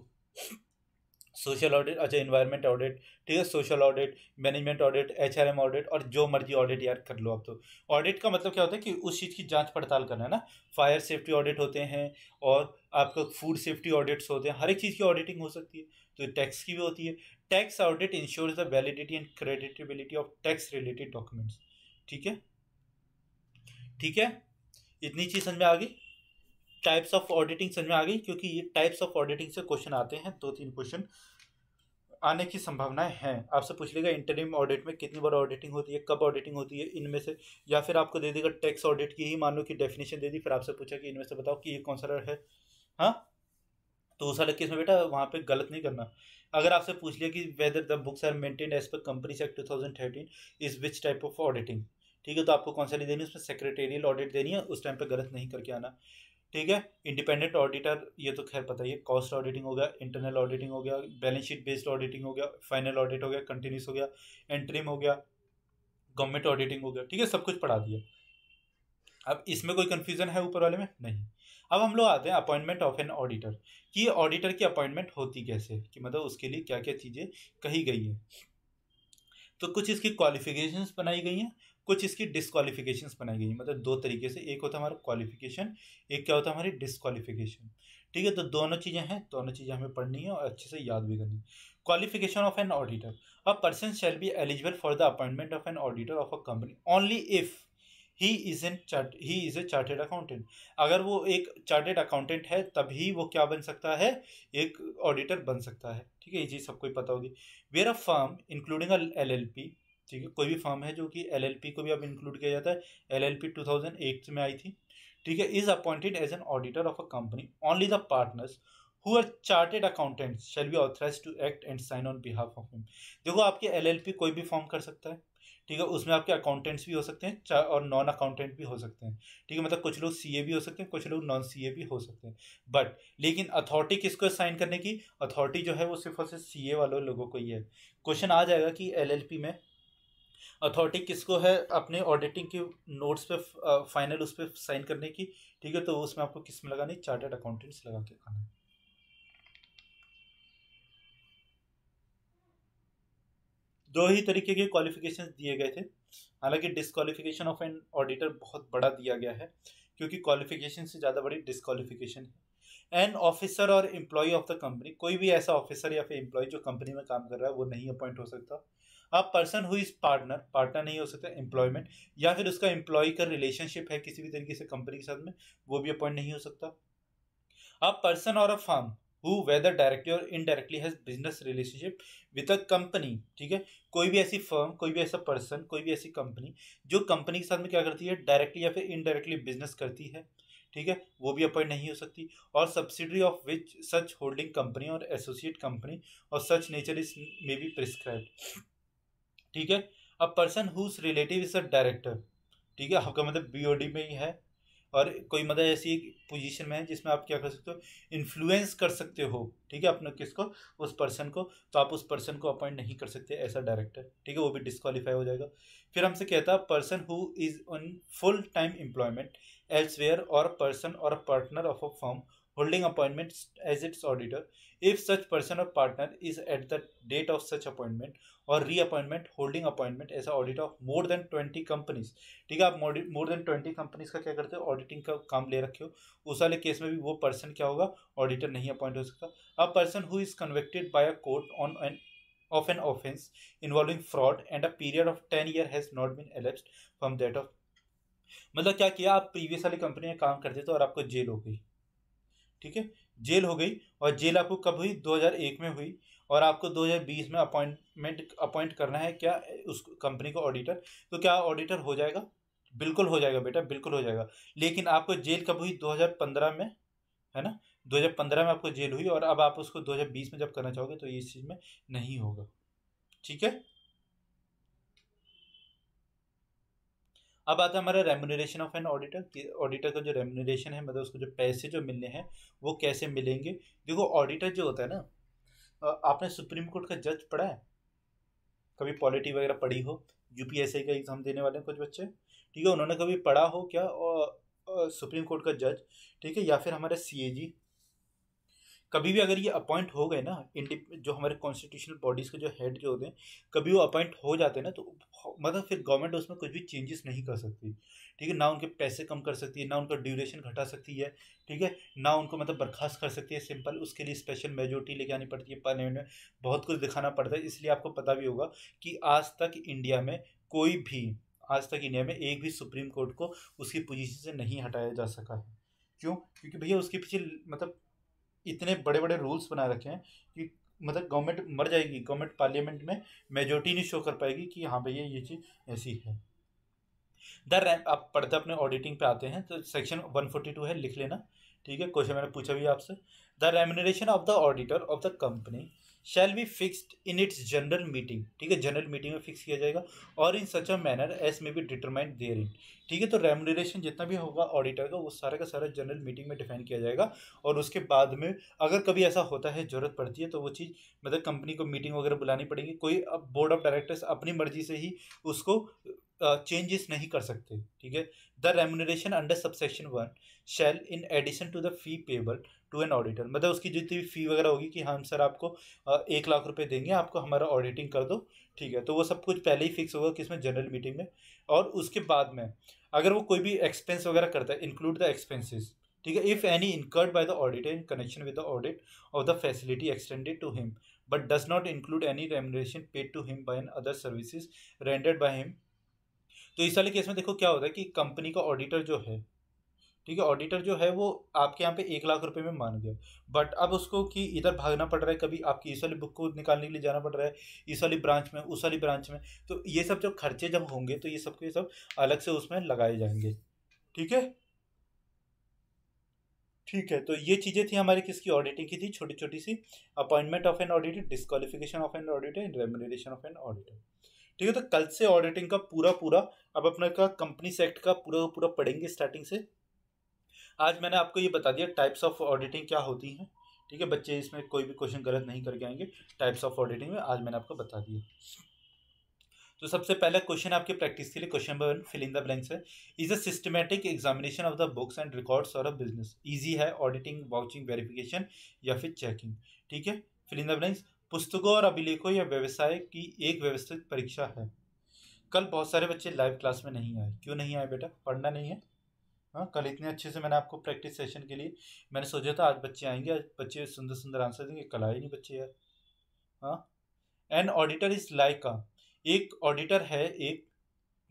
सोशल ऑडिट अच्छा इन्वायरमेंट ऑडिट ठीक है social audit management audit H R M audit और जो मर्ज़ी ऑडिट यार कर लो आप तो। ऑडिट का मतलब क्या होता है कि उस चीज़ की जाँच पड़ताल करना है ना? फायर सेफ्टी ऑडिट होते हैं और आपका फ़ूड सेफ्टी ऑडिट्स होते हैं, हर एक चीज़ की ऑडिटिंग हो सकती है तो टैक्स की भी होती है। Tax audit ensure the validity and creditability of tax related documents ठीक है? ठीक है? इतनी चीज़ समझ में आ गई? टाइप्स ऑफ़ ऑडिटिंग समझ में आ गई? क्योंकि ये टाइप्स ऑफ़ ऑडिटिंग से क्वेश्चन आते हैं दो तीन क्वेश्चन आने की संभावनाएँ हैं। आपसे पूछ लेगा इंटरनेम ऑडिट में कितनी बार ऑडिटिंग होती है, कब ऑडिटिंग होती है, इनमें से, या फिर आपको दे देगा टैक्स ऑडिट की ही मान लो कि डेफिनेशन दे दी, फिर आपसे पूछा कि इनमें से बताओ कि ये कौन सा है। हाँ? तो उस वाले केस में बेटा वहाँ पे गलत नहीं करना। अगर आपसे पूछ लिया कि whether the books are maintain as per company act two thousand thirteen is which type of auditing ठीक है तो आपको कौन सा नहीं देनी, उसमें सेक्रेटेरियल ऑडिट देनी है, उस टाइम पे गलत नहीं करके आना। ठीक है? इंडिपेंडेंट ऑडिटर ये तो खैर पता ही है कॉस्ट ऑडिटिंग हो गया इंटरनल ऑडिटिंग हो गया बैलेंस शीट बेस्ड ऑडिटिंग हो गया फाइनल ऑडिट हो गया कंटिन्यूस हो गया एंट्रीम हो गया गवर्नमेंट ऑडिटिंग हो गया, ठीक है? सब कुछ पढ़ा दिया। अब इसमें कोई कन्फ्यूज़न है ऊपर वाले में? नहीं। अब हम लोग आते हैं अपॉइंटमेंट ऑफ़ एन ऑडिटर कि ऑडिटर की अपॉइंटमेंट होती कैसे कि मतलब उसके लिए क्या क्या चीज़ें कही गई हैं। तो कुछ इसकी क्वालिफिकेशंस बनाई गई हैं कुछ इसकी डिस्कालिफिकेशन बनाई गई मतलब दो तरीके से, एक होता है हमारा क्वालिफिकेशन एक क्या होता है हमारी डिस्कालिफिकेशन ठीक है तो दोनों चीज़ें हैं, दोनों चीज़ें हमें पढ़नी है और अच्छे से याद भी करनी है। Qualification of an auditor a person shall be eligible for the appointment of an auditor of a company only if he is an chart he is a chartered accountant अगर वो एक चार्टेड अकाउंटेंट है, तभी वो क्या बन सकता है? एक ऑडिटर बन सकता है। ठीक है, ये चीज़ सबको पता होगी। Where a firm including L L P ठीक है, कोई भी फर्म है जो कि एलएलपी को भी अब इंक्लूड किया जाता है। एलएलपी 2008 में आई थी। ठीक है is appointed as an auditor of a company only the partners who are chartered accountants shall be authorise to act and sign on behalf of him देखो, आपके एलएलपी कोई भी फॉर्म कर सकता है। ठीक है, उसमें आपके अकाउंटेंट्स भी हो सकते हैं और नॉन अकाउंटेंट भी हो सकते हैं। ठीक है मतलब कुछ लोग सीए भी हो सकते हैं, कुछ लोग नॉन सीए भी हो सकते हैं। बट लेकिन अथॉरिटी किसको साइन करने की? अथॉरिटी जो है, वो सिर्फ़ और सिर्फ़ सीए वालों लोगों को ही है। क्वेश्चन आ जाएगा कि एलएलपी में अथॉरिटी किसको है अपने ऑडिटिंग के नोट्स पे फाइनल उस पर साइन करने की, ठीक है? तो उसमें आपको किसमें लगानी? चार्टर्ड अकाउंटेंट्स लगा के खाना दो ही तरीके के क्वालिफिकेशन दिए गए थे। हालाँकि डिस्कालिफिकेशन ऑफ़ एन ऑडिटर बहुत बड़ा दिया गया है, क्योंकि क्वालिफिकेशन से ज़्यादा बड़ी डिस्कालिफिकेशन है। An officer or employee of the company कोई भी ऐसा ऑफिसर या फिर एम्प्लॉय जो कंपनी में काम कर रहा है, वो नहीं अपॉइंट हो सकता। अब person who is partner partner नहीं हो सकता एम्प्लॉयमेंट या फिर उसका एम्प्लॉय का रिलेशनशिप है किसी भी तरीके से कंपनी के साथ में, वो भी अपॉइंट नहीं हो सकता। अब person or a firm who whether directly or indirectly has business relationship with a company ठीक है? कोई भी ऐसी फर्म कोई भी ऐसा पर्सन कोई भी ऐसी कंपनी जो कंपनी के साथ में क्या करती है? डायरेक्टली या फिर इनडायरेक्टली बिज़नेस करती है, ठीक है? वो भी अपॉइंट नहीं हो सकती। Or subsidiary of which such holding company or associate company or such nature is may be prescribed ठीक है? A person whose relative is a director ठीक है? आपका मतलब बीओडी में ही है और कोई मतलब ऐसी पोजीशन में है जिसमें आप क्या कर सकते हो? इन्फ्लुएंस कर सकते हो, ठीक है? अपने किसको? उस पर्सन को तो आप उस पर्सन को अपॉइंट नहीं कर सकते ऐसा डायरेक्टर ठीक है? वो भी डिस्कालीफाई हो जाएगा। फिर हमसे कहता है person who is on full time employment elsewhere or person or partner of a firm holding appointment as its auditor, if such person or partner is at the date of such appointment reappointment, holding appointment as a auditor of more than twenty companies ठीक है, आप मोर देन ट्वेंटी कंपनीज़ का क्या करते हो? ऑडिटिंग का काम ले रखे हो। उस वाले केस में भी वो पर्सन क्या होगा? ऑडिटर नहीं अपॉइंट हो सकता। A person who is convicted by a court on an of an offense involving fraud and a period of 10 year has not been elapsed from that of मतलब क्या किया? आप प्रीवियस वाली कंपनी में काम करते थे और आपको जेल हो गई। ठीक है? जेल हो गई और जेल आपको कब हुई? 2001 में हुई। और आपको 2020 में अपॉइंटमेंट, अपॉइंट करना है क्या उस कंपनी को ऑडिटर? तो क्या ऑडिटर हो जाएगा? बिल्कुल हो जाएगा बेटा, बिल्कुल हो जाएगा। लेकिन आपको जेल कब हुई? 2015 में, है ना? 2015 में आपको जेल हुई और अब आप उसको 2020 में जब करना चाहोगे तो इस चीज़ में नहीं होगा। ठीक है? अब आता है हमारा remuneration of an auditor auditor का जो रेमुनरेशन है मतलब उसको जो पैसे जो मिलने हैं, वो कैसे मिलेंगे? देखो ऑडिटर जो होता है ना आपने सुप्रीम कोर्ट का जज पढ़ा है? कभी पॉलिटी वगैरह पढ़ी हो? यूपीएससी का एग्ज़ाम देने वाले हैं कुछ बच्चे? ठीक है, उन्होंने कभी पढ़ा हो क्या? और सुप्रीम कोर्ट का जज, ठीक है, या फिर हमारे सीएजी? कभी भी अगर ये अपॉइंट हो गए ना जो हमारे कॉन्स्टिट्यूशनल बॉडीज़ के जो हेड जो होते हैं, कभी वो अपॉइंट हो जाते हैं ना तो मतलब फिर गवर्नमेंट उसमें कुछ भी चेंजेस नहीं कर सकती। ठीक है, ना उनके पैसे कम कर सकती है, ना उनका ड्यूरेशन घटा सकती है। ठीक है, ना उनको मतलब बर्खास्त कर सकती है सिंपल उसके लिए स्पेशल मेजोरिटी लेके आनी पड़ती है पार्लियामेंट में बहुत कुछ दिखाना पड़ता है। इसलिए आपको पता भी होगा कि आज तक इंडिया में कोई भी, आज तक इंडिया में एक भी सुप्रीम कोर्ट को उसकी पोजीशन से नहीं हटाया जा सका है। क्यों? क्योंकि भैया उसके पीछे मतलब इतने बड़े बड़े रूल्स बना रखे हैं कि मतलब गवर्नमेंट मर जाएगी गवर्नमेंट पार्लियामेंट में मेजोरिटी नहीं शो कर पाएगी कि हाँ भैया, ये चीज़ ऐसी है। द रैंक आप पढ़ते अपने ऑडिटिंग पे आते हैं तो सेक्शन 142 है, लिख लेना, ठीक है? क्वेश्चन मैंने पूछा भी आपसे। The remuneration of the auditor of the company shall be fixed in its general meeting ठीक है जनरल मीटिंग में फिक्स किया जाएगा और in such a manner as may be determined therein ठीक है तो रेमुनरेशन जितना भी होगा ऑडिटर का, वो सारा का सारा जनरल मीटिंग में डिफाइन किया जाएगा और उसके बाद में अगर कभी ऐसा होता है, ज़रूरत पड़ती है तो वो चीज़ मतलब कंपनी को मीटिंग वगैरह बुलानी पड़ेगी। कोई अब बोर्ड ऑफ़ डायरेक्टर्स अपनी मर्ज़ी से ही उसको चेंजेस uh, नहीं कर सकते ठीक है? The remuneration under subsection one shall in addition to the fee payable to an auditor मतलब उसकी जितनी भी फ़ी वगैरह होगी कि हम सर आपको एक लाख रुपए देंगे आपको हमारा ऑडिटिंग कर दो ठीक है? तो वो सब कुछ पहले ही फिक्स होगा किसमें जनरल मीटिंग में। और उसके बाद में अगर वो कोई भी एक्सपेंस वगैरह करता है इंक्लूड द एक्सपेंसिस ठीक है? If any incurred by the auditor in connection with the audit of the facility extended to him but does not include any remuneration paid to him by an other services rendered by him तो इस वाले केस में देखो क्या होता है कि कंपनी का ऑडिटर जो है, ठीक है, ऑडिटर जो है वो आपके यहाँ पे एक लाख रुपए में मान गया। बट अब उसको कि इधर भागना पड़ रहा है, कभी आपकी इस वाली बुक को निकालने के लिए जाना पड़ रहा है, इस वाली ब्रांच में, उस वाली ब्रांच में तो ये सब जब खर्चे जब होंगे तो ये सब के सब अलग से उसमें लगाए जाएँगे, ठीक है? ठीक है तो ये चीज़ें थी हमारी किसकी ऑडिटिंग की थी छोटी छोटी सी, appointment of an auditor, disqualification of an auditor, and remuneration of an auditor. ठीक है तो कल से ऑडिटिंग का पूरा पूरा अब अपने का कंपनी सेक्ट का पूरा पूरा पढ़ेंगे स्टार्टिंग से। आज मैंने आपको ये बता दिया टाइप्स ऑफ़ ऑडिटिंग क्या होती हैं, ठीक है, बच्चे इसमें कोई भी क्वेश्चन गलत नहीं करके आएँगे टाइप्स ऑफ़ ऑडिटिंग में आज मैंने आपको बता दिया। तो सबसे पहला क्वेश्चन आपके प्रैक्टिस के लिए question number one fill in the blanks है। Is a systematic examination of the books and records or a business is है ऑडिटिंग वाउचिंग वेरिफिकेशन या फिर चेकिंग ठीक है फिल इन द ब्लैंक्स पुस्तकों और अभिलेखों या व्यवसाय की एक व्यवस्थित परीक्षा है। कल बहुत सारे बच्चे लाइव क्लास में नहीं आए। क्यों नहीं आए बेटा? पढ़ना नहीं है। हाँ कल इतने अच्छे से मैंने आपको प्रैक्टिस सेशन के लिए मैंने सोचा था आज बच्चे आएँगे, आज बच्चे सुंदर सुंदर आंसर देंगे। कल आए नहीं बच्चे यार। हाँ। एन ऑडिटर इज़ लाइक का एक ऑडिटर है एक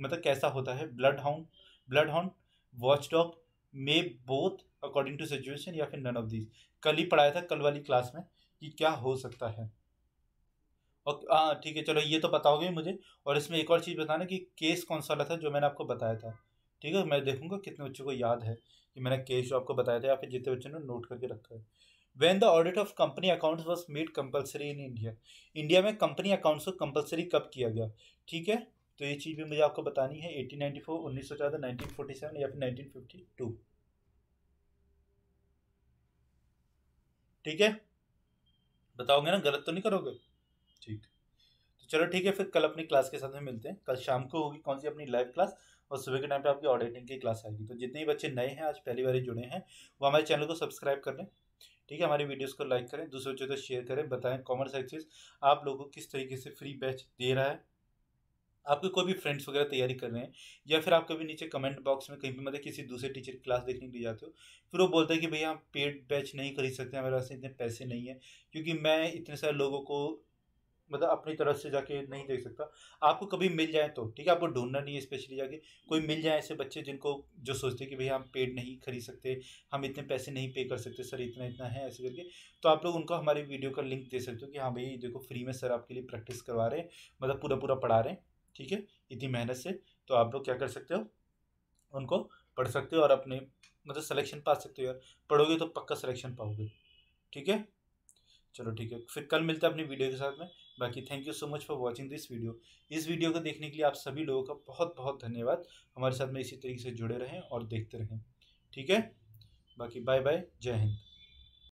मतलब कैसा होता है? Bloodhound bloodhound watchdog may both according to situation या फिर नन ऑफ़ दीज कल ही पढ़ाया था, कल वाली क्लास में कि क्या हो सकता है। और हाँ ठीक है, चलो ये तो बताओगे मुझे। और इसमें एक और चीज़ बताना कि केस कौन सा वाला था जो मैंने आपको बताया था। ठीक है, मैं देखूँगा कितने बच्चों को याद है कि मैंने केस जो आपको बताया था या फिर जितने बच्चों ने नोट करके रखा है। When the audit of company accounts was made compulsory in India India में कंपनी अकाउंट्स को कंपलसरी कब किया गया? ठीक है तो ये चीज़ भी मुझे आपको बतानी है एटीन नाइन्टी फोर उन्नीस सौ चौदह नाइनटीन फोर्टी सेवन या फिर नाइनटीन फिफ्टी टू ठीक है, बताओगे ना, गलत तो नहीं करोगे? ठीक। तो चलो ठीक है, फिर कल अपनी क्लास के साथ में मिलते हैं। कल शाम को होगी कौन सी अपनी लाइव क्लास और सुबह के टाइम पे आपकी ऑडिटिंग की क्लास आएगी। तो जितने भी बच्चे नए हैं, आज पहली बार जुड़े हैं, वो हमारे चैनल को सब्सक्राइब कर लें। ठीक है, हमारी वीडियोस को लाइक करें, दूसरे बच्चों को शेयर करें, बताएँ कॉमर्स एक्सेस आप लोगों को किस तरीके से फ्री बैच दे रहा है। आपके कोई भी फ्रेंड्स वगैरह तैयारी कर रहे हैं, या फिर आप कभी नीचे कमेंट बॉक्स में कहीं भी मतलब किसी दूसरे टीचर की क्लास देखने के लिए जाते हो, फिर वो बोलते हैं कि भैया हम पेड बैच नहीं खरीद सकते, हमारे पास इतने पैसे नहीं है, क्योंकि मैं इतने सारे लोगों को मतलब अपनी तरफ़ से जाके नहीं देख सकता। आपको कभी मिल जाए तो ठीक है? आपको ढूंढना नहीं है स्पेशली जाके। कोई मिल जाए ऐसे बच्चे जिनको जो सोचते हैं कि भैया हम पेड नहीं खरीद सकते, हम इतने पैसे नहीं पे कर सकते, सर, इतना इतना है, ऐसे करके तो आप लोग उनको हमारी वीडियो का लिंक दे सकते हो कि हाँ भाई, देखो फ्री में सर आपके लिए प्रैक्टिस करवा रहे हैं मतलब पूरा पूरा पढ़ा रहे हैं, ठीक है? इतनी मेहनत से तो आप लोग क्या कर सकते हो? उनको पढ़ सकते हो और अपने मतलब सिलेक्शन पा सकते हो यार। पढ़ोगे तो पक्का सिलेक्शन पाओगे, ठीक है? चलो, ठीक है। फिर कल मिलते हैं अपनी वीडियो के साथ में। बाकी thank you so much for watching this video इस वीडियो को देखने के लिए आप सभी लोगों का बहुत बहुत धन्यवाद। हमारे साथ में इसी तरीके से जुड़े रहें और देखते रहें। ठीक है? बाकी बाय बाय जय हिंद।